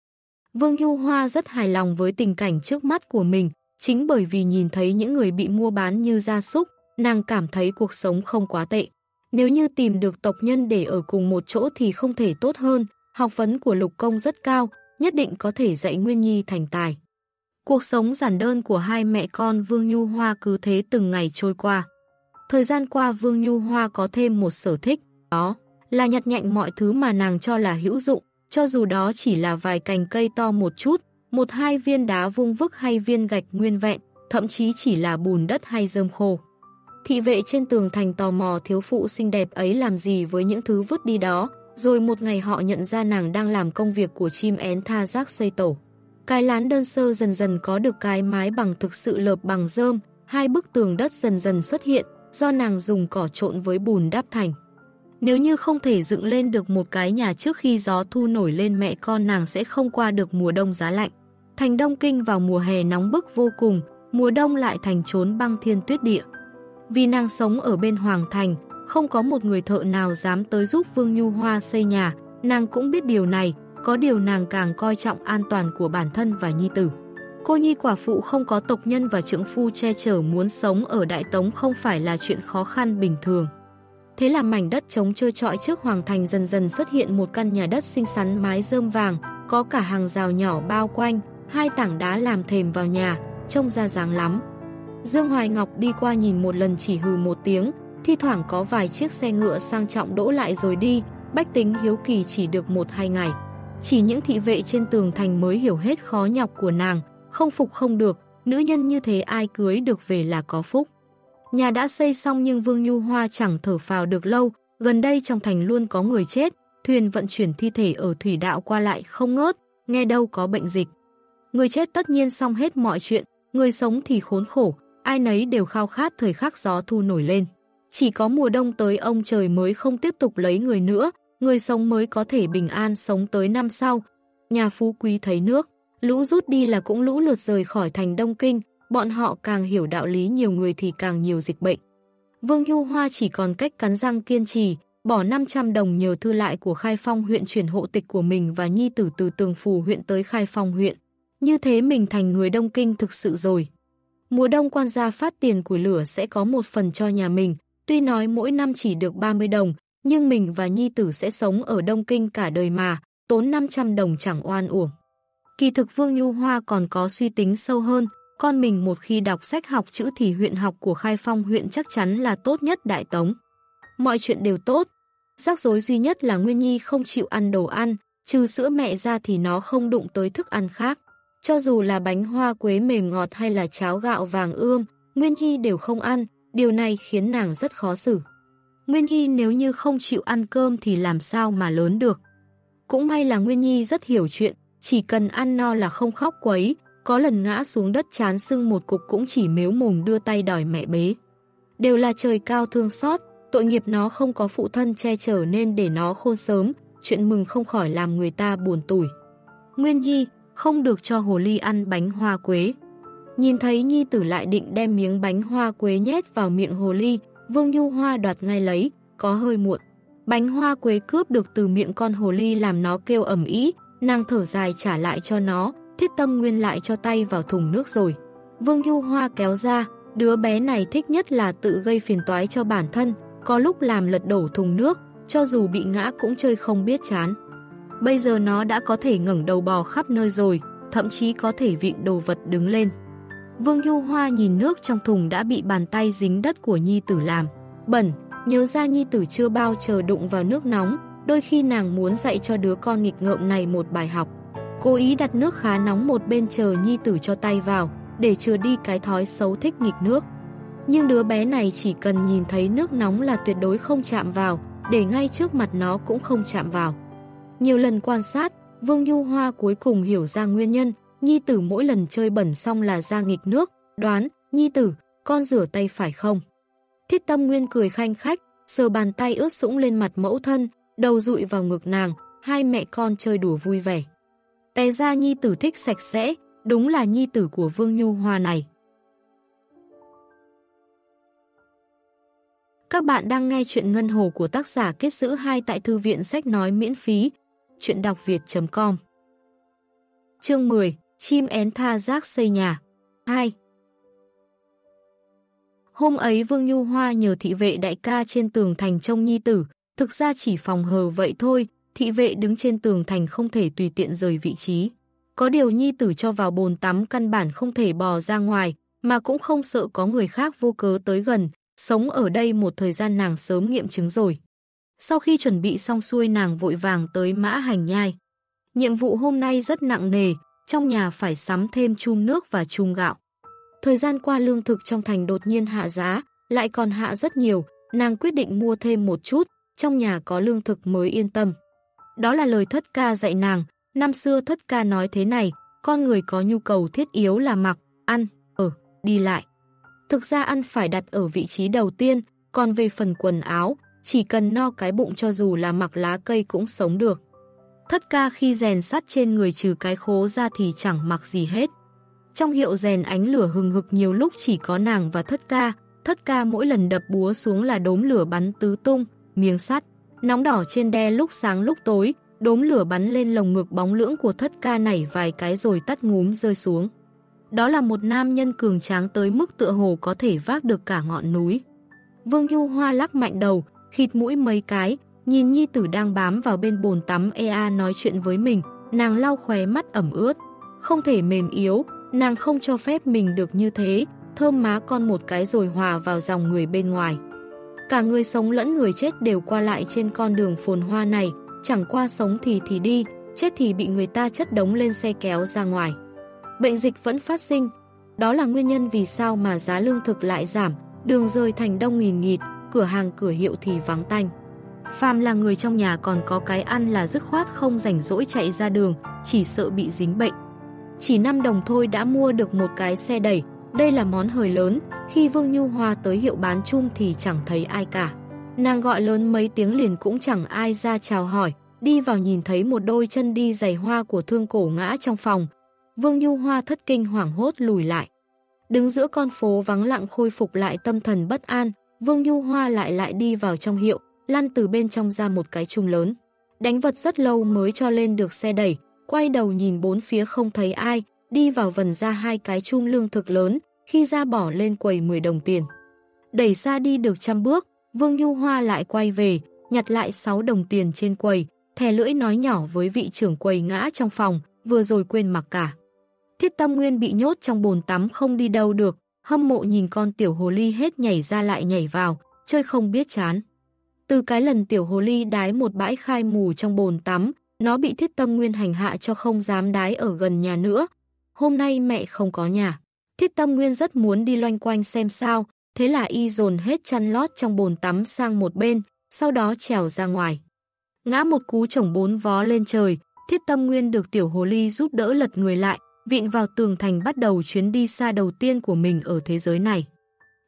Vương Nhu Hoa rất hài lòng với tình cảnh trước mắt của mình, chính bởi vì nhìn thấy những người bị mua bán như gia súc, nàng cảm thấy cuộc sống không quá tệ. Nếu như tìm được tộc nhân để ở cùng một chỗ thì không thể tốt hơn, học vấn của lục công rất cao, nhất định có thể dạy Nguyên Nhi thành tài. Cuộc sống giản đơn của hai mẹ con Vương Nhu Hoa cứ thế từng ngày trôi qua. Thời gian qua Vương Nhu Hoa có thêm một sở thích, đó là nhặt nhạnh mọi thứ mà nàng cho là hữu dụng, cho dù đó chỉ là vài cành cây to một chút, một hai viên đá vung vức hay viên gạch nguyên vẹn, thậm chí chỉ là bùn đất hay rơm khô. Thị vệ trên tường thành tò mò thiếu phụ xinh đẹp ấy làm gì với những thứ vứt đi đó, rồi một ngày họ nhận ra nàng đang làm công việc của chim én tha rác xây tổ. Cái lán đơn sơ dần dần có được cái mái bằng thực sự lợp bằng rơm, hai bức tường đất dần dần xuất hiện, do nàng dùng cỏ trộn với bùn đắp thành. Nếu như không thể dựng lên được một cái nhà trước khi gió thu nổi lên mẹ con nàng sẽ không qua được mùa đông giá lạnh. Thành Đông Kinh vào mùa hè nóng bức vô cùng, mùa đông lại thành trốn băng thiên tuyết địa. Vì nàng sống ở bên Hoàng Thành, không có một người thợ nào dám tới giúp Vương Nhu Hoa xây nhà, nàng cũng biết điều này, có điều nàng càng coi trọng an toàn của bản thân và nhi tử. Cô nhi quả phụ không có tộc nhân và trưởng phu che chở muốn sống ở Đại Tống không phải là chuyện khó khăn bình thường. Thế là mảnh đất trống trơ trọi trước Hoàng Thành dần dần xuất hiện một căn nhà đất xinh xắn mái rơm vàng, có cả hàng rào nhỏ bao quanh, hai tảng đá làm thềm vào nhà, trông ra dáng lắm. Dương Hoài Ngọc đi qua nhìn một lần chỉ hừ một tiếng, thi thoảng có vài chiếc xe ngựa sang trọng đỗ lại rồi đi, bách tính hiếu kỳ chỉ được một hai ngày. Chỉ những thị vệ trên tường thành mới hiểu hết khó nhọc của nàng, không phục không được, nữ nhân như thế ai cưới được về là có phúc. Nhà đã xây xong nhưng Vương Nhu Hoa chẳng thở phào được lâu, gần đây trong thành luôn có người chết, thuyền vận chuyển thi thể ở thủy đạo qua lại không ngớt, nghe đâu có bệnh dịch. Người chết tất nhiên xong hết mọi chuyện, người sống thì khốn khổ, ai nấy đều khao khát thời khắc gió thu nổi lên. Chỉ có mùa đông tới ông trời mới không tiếp tục lấy người nữa, người sống mới có thể bình an sống tới năm sau. Nhà phú quý thấy nước, lũ rút đi là cũng lũ lượt rời khỏi thành Đông Kinh, bọn họ càng hiểu đạo lý nhiều người thì càng nhiều dịch bệnh. Vương Nhu Hoa chỉ còn cách cắn răng kiên trì, bỏ 500 đồng nhờ thư lại của Khai Phong huyện chuyển hộ tịch của mình và nhi tử từ tường phù huyện tới Khai Phong huyện. Như thế mình thành người Đông Kinh thực sự rồi. Mùa đông quan gia phát tiền của lửa sẽ có một phần cho nhà mình, tuy nói mỗi năm chỉ được 30 đồng, nhưng mình và nhi tử sẽ sống ở Đông Kinh cả đời mà, tốn 500 đồng chẳng oan uổng. Kỳ thực Vương Nhu Hoa còn có suy tính sâu hơn, con mình một khi đọc sách học chữ thì huyện học của Khai Phong huyện chắc chắn là tốt nhất Đại Tống. Mọi chuyện đều tốt. Rắc rối duy nhất là Nguyên Nhi không chịu ăn đồ ăn, trừ sữa mẹ ra thì nó không đụng tới thức ăn khác. Cho dù là bánh hoa quế mềm ngọt hay là cháo gạo vàng ươm, Nguyên Nhi đều không ăn, điều này khiến nàng rất khó xử. Nguyên Nhi nếu như không chịu ăn cơm thì làm sao mà lớn được. Cũng may là Nguyên Nhi rất hiểu chuyện, chỉ cần ăn no là không khóc quấy, có lần ngã xuống đất chán sưng một cục cũng chỉ mếu mồm đưa tay đòi mẹ bế. Đều là trời cao thương xót, tội nghiệp nó không có phụ thân che chở nên để nó khôn sớm, chuyện mừng không khỏi làm người ta buồn tủi. Nguyên Nhi không được cho hồ ly ăn bánh hoa quế. Nhìn thấy Nhi tử lại định đem miếng bánh hoa quế nhét vào miệng hồ ly, Vương Nhu Hoa đoạt ngay lấy, có hơi muộn. Bánh hoa quế cướp được từ miệng con hồ ly làm nó kêu ẩm ý, nàng thở dài trả lại cho nó, thiết tâm nguyên lại cho tay vào thùng nước rồi. Vương Nhu Hoa kéo ra, đứa bé này thích nhất là tự gây phiền toái cho bản thân, có lúc làm lật đổ thùng nước, cho dù bị ngã cũng chơi không biết chán. Bây giờ nó đã có thể ngẩng đầu bò khắp nơi rồi, thậm chí có thể vịn đồ vật đứng lên. Vương Nhu Hoa nhìn nước trong thùng đã bị bàn tay dính đất của Nhi Tử làm. Bẩn, nhớ ra Nhi Tử chưa bao chờ đụng vào nước nóng, đôi khi nàng muốn dạy cho đứa con nghịch ngợm này một bài học. Cố ý đặt nước khá nóng một bên chờ Nhi Tử cho tay vào, để chừa đi cái thói xấu thích nghịch nước. Nhưng đứa bé này chỉ cần nhìn thấy nước nóng là tuyệt đối không chạm vào, để ngay trước mặt nó cũng không chạm vào. Nhiều lần quan sát, Vương Nhu Hoa cuối cùng hiểu ra nguyên nhân, Nhi tử mỗi lần chơi bẩn xong là ra nghịch nước, đoán, Nhi tử, con rửa tay phải không? Thiết tâm nguyên cười khanh khách, sờ bàn tay ướt sũng lên mặt mẫu thân, đầu rụi vào ngực nàng, hai mẹ con chơi đùa vui vẻ. Té ra Nhi tử thích sạch sẽ, đúng là Nhi tử của Vương Nhu Hoa này. Các bạn đang nghe chuyện Ngân Hồ của tác giả Kết Giữ 2 tại Thư viện Sách Nói miễn phí, chuyện đọc việt.com Chương 10 Chim én tha rác xây nhà 2 Hôm ấy Vương Nhu Hoa nhờ thị vệ đại ca trên tường thành trông nhi tử, thực ra chỉ phòng hờ vậy thôi, thị vệ đứng trên tường thành không thể tùy tiện rời vị trí. Có điều nhi tử cho vào bồn tắm căn bản không thể bò ra ngoài, mà cũng không sợ có người khác vô cớ tới gần, sống ở đây một thời gian nàng sớm nghiệm chứng rồi. Sau khi chuẩn bị xong xuôi nàng vội vàng tới mã hành nhai. Nhiệm vụ hôm nay rất nặng nề, trong nhà phải sắm thêm chum nước và chum gạo. Thời gian qua lương thực trong thành đột nhiên hạ giá, lại còn hạ rất nhiều, nàng quyết định mua thêm một chút, trong nhà có lương thực mới yên tâm. Đó là lời thất ca dạy nàng, năm xưa thất ca nói thế này, con người có nhu cầu thiết yếu là mặc, ăn, ở, đi lại. Thực ra ăn phải đặt ở vị trí đầu tiên, còn về phần quần áo, chỉ cần no cái bụng cho dù là mặc lá cây cũng sống được. Thất ca khi rèn sắt trên người trừ cái khố ra thì chẳng mặc gì hết. Trong hiệu rèn ánh lửa hừng hực nhiều lúc chỉ có nàng và thất ca, thất ca mỗi lần đập búa xuống là đốm lửa bắn tứ tung, miếng sắt, nóng đỏ trên đe lúc sáng lúc tối, đốm lửa bắn lên lồng ngực bóng lưỡng của thất ca nảy vài cái rồi tắt ngúm rơi xuống. Đó là một nam nhân cường tráng tới mức tựa hồ có thể vác được cả ngọn núi. Vương Nhu Hoa lắc mạnh đầu, khịt mũi mấy cái, nhìn nhi tử đang bám vào bên bồn tắm EA nói chuyện với mình, nàng lau khóe mắt ẩm ướt. Không thể mềm yếu, nàng không cho phép mình được như thế, thơm má con một cái rồi hòa vào dòng người bên ngoài. Cả người sống lẫn người chết đều qua lại trên con đường phồn hoa này, chẳng qua sống thì thì đi, chết thì bị người ta chất đống lên xe kéo ra ngoài. Bệnh dịch vẫn phát sinh, đó là nguyên nhân vì sao mà giá lương thực lại giảm, đường rơi thành đông nghìn nghịt, cửa hàng cửa hiệu thì vắng tanh. Phàm là người trong nhà còn có cái ăn là dứt khoát không rảnh rỗi chạy ra đường, chỉ sợ bị dính bệnh. Chỉ 5 đồng thôi đã mua được một cái xe đẩy, đây là món hời lớn, khi Vương Nhu Hoa tới hiệu bán chung thì chẳng thấy ai cả. Nàng gọi lớn mấy tiếng liền cũng chẳng ai ra chào hỏi, đi vào nhìn thấy một đôi chân đi giày hoa của thương cổ ngã trong phòng. Vương Nhu Hoa thất kinh hoảng hốt lùi lại. Đứng giữa con phố vắng lặng khôi phục lại tâm thần bất an, Vương Nhu Hoa lại lại đi vào trong hiệu, lăn từ bên trong ra một cái chung lớn. Đánh vật rất lâu mới cho lên được xe đẩy, quay đầu nhìn bốn phía không thấy ai, đi vào vần ra hai cái chung lương thực lớn, khi ra bỏ lên quầy 10 đồng tiền. Đẩy ra đi được trăm bước, Vương Nhu Hoa lại quay về, nhặt lại 6 đồng tiền trên quầy, thè lưỡi nói nhỏ với vị trưởng quầy ngã trong phòng, vừa rồi quên mặc cả. Thiết tâm nguyên bị nhốt trong bồn tắm không đi đâu được, hâm mộ nhìn con tiểu hồ ly hết nhảy ra lại nhảy vào, chơi không biết chán. Từ cái lần tiểu hồ ly đái một bãi khai mù trong bồn tắm, nó bị thiết tâm nguyên hành hạ cho không dám đái ở gần nhà nữa. Hôm nay mẹ không có nhà. Thiết tâm nguyên rất muốn đi loanh quanh xem sao, thế là y dồn hết chăn lót trong bồn tắm sang một bên, sau đó trèo ra ngoài. Ngã một cú chổng bốn vó lên trời, thiết tâm nguyên được tiểu hồ ly giúp đỡ lật người lại, vịn vào tường thành bắt đầu chuyến đi xa đầu tiên của mình ở thế giới này.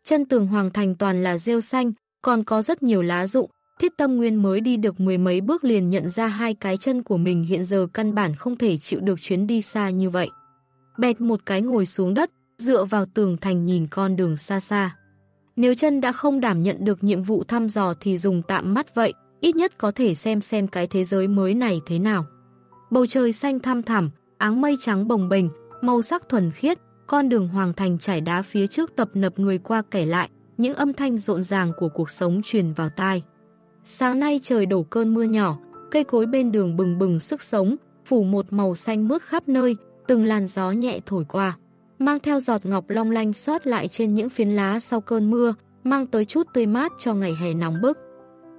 Chân tường hoàng thành toàn là rêu xanh, còn có rất nhiều lá rụng, thiết tâm nguyên mới đi được mười mấy bước liền nhận ra hai cái chân của mình hiện giờ căn bản không thể chịu được chuyến đi xa như vậy. Bẹt một cái ngồi xuống đất, dựa vào tường thành nhìn con đường xa xa. Nếu chân đã không đảm nhận được nhiệm vụ thăm dò thì dùng tạm mắt vậy, ít nhất có thể xem xem cái thế giới mới này thế nào. Bầu trời xanh thăm thẳm, áng mây trắng bồng bềnh, màu sắc thuần khiết, con đường hoàng thành trải đá phía trước tập nập người qua kẻ lại, những âm thanh rộn ràng của cuộc sống truyền vào tai. Sáng nay trời đổ cơn mưa nhỏ, cây cối bên đường bừng bừng sức sống, phủ một màu xanh mướt khắp nơi, từng làn gió nhẹ thổi qua mang theo giọt ngọc long lanh sót lại trên những phiến lá sau cơn mưa, mang tới chút tươi mát cho ngày hè nóng bức.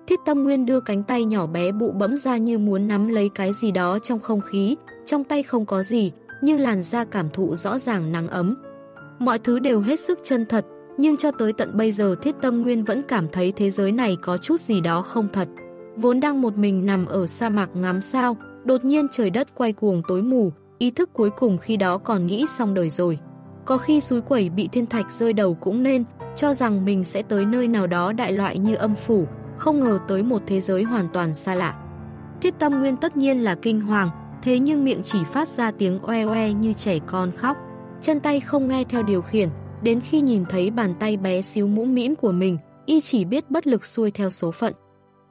Thiết tâm nguyên đưa cánh tay nhỏ bé bụ bẫm ra như muốn nắm lấy cái gì đó trong không khí, trong tay không có gì, nhưng làn da cảm thụ rõ ràng nắng ấm. Mọi thứ đều hết sức chân thật, nhưng cho tới tận bây giờ thiết tâm nguyên vẫn cảm thấy thế giới này có chút gì đó không thật. Vốn đang một mình nằm ở sa mạc ngắm sao, đột nhiên trời đất quay cuồng tối mù, ý thức cuối cùng khi đó còn nghĩ xong đời rồi. Có khi suối quẩy bị thiên thạch rơi đầu cũng nên, cho rằng mình sẽ tới nơi nào đó đại loại như âm phủ, không ngờ tới một thế giới hoàn toàn xa lạ. Thiết tâm nguyên tất nhiên là kinh hoàng, thế nhưng miệng chỉ phát ra tiếng oe oe như trẻ con khóc. Chân tay không nghe theo điều khiển, đến khi nhìn thấy bàn tay bé xíu mũm mĩm của mình, y chỉ biết bất lực xuôi theo số phận.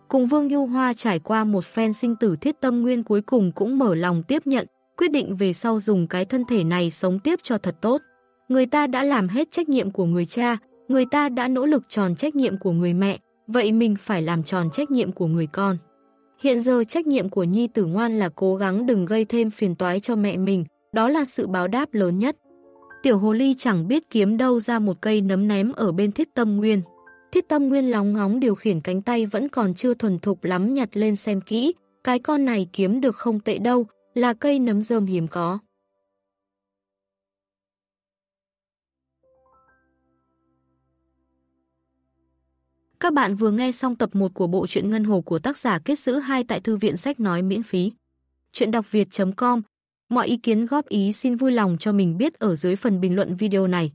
Cùng Vương Nhu Hoa trải qua một phen sinh tử thiết tâm nguyên cuối cùng cũng mở lòng tiếp nhận, quyết định về sau dùng cái thân thể này sống tiếp cho thật tốt. Người ta đã làm hết trách nhiệm của người cha, người ta đã nỗ lực tròn trách nhiệm của người mẹ, vậy mình phải làm tròn trách nhiệm của người con. Hiện giờ trách nhiệm của Nhi tử ngoan là cố gắng đừng gây thêm phiền toái cho mẹ mình, đó là sự báo đáp lớn nhất. Tiểu hồ ly chẳng biết kiếm đâu ra một cây nấm ném ở bên thiết tâm nguyên. Thiết tâm nguyên lóng ngóng điều khiển cánh tay vẫn còn chưa thuần thục lắm nhặt lên xem kỹ, cái con này kiếm được không tệ đâu, là cây nấm rơm hiếm có. Các bạn vừa nghe xong tập 1 của bộ truyện Ngân Hồ của tác giả Kết Giữ 2 tại Thư viện Sách Nói miễn phí. Chuyện đọc việt.com Mọi ý kiến góp ý xin vui lòng cho mình biết ở dưới phần bình luận video này.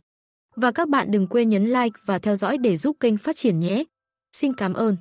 Và các bạn đừng quên nhấn like và theo dõi để giúp kênh phát triển nhé. Xin cảm ơn.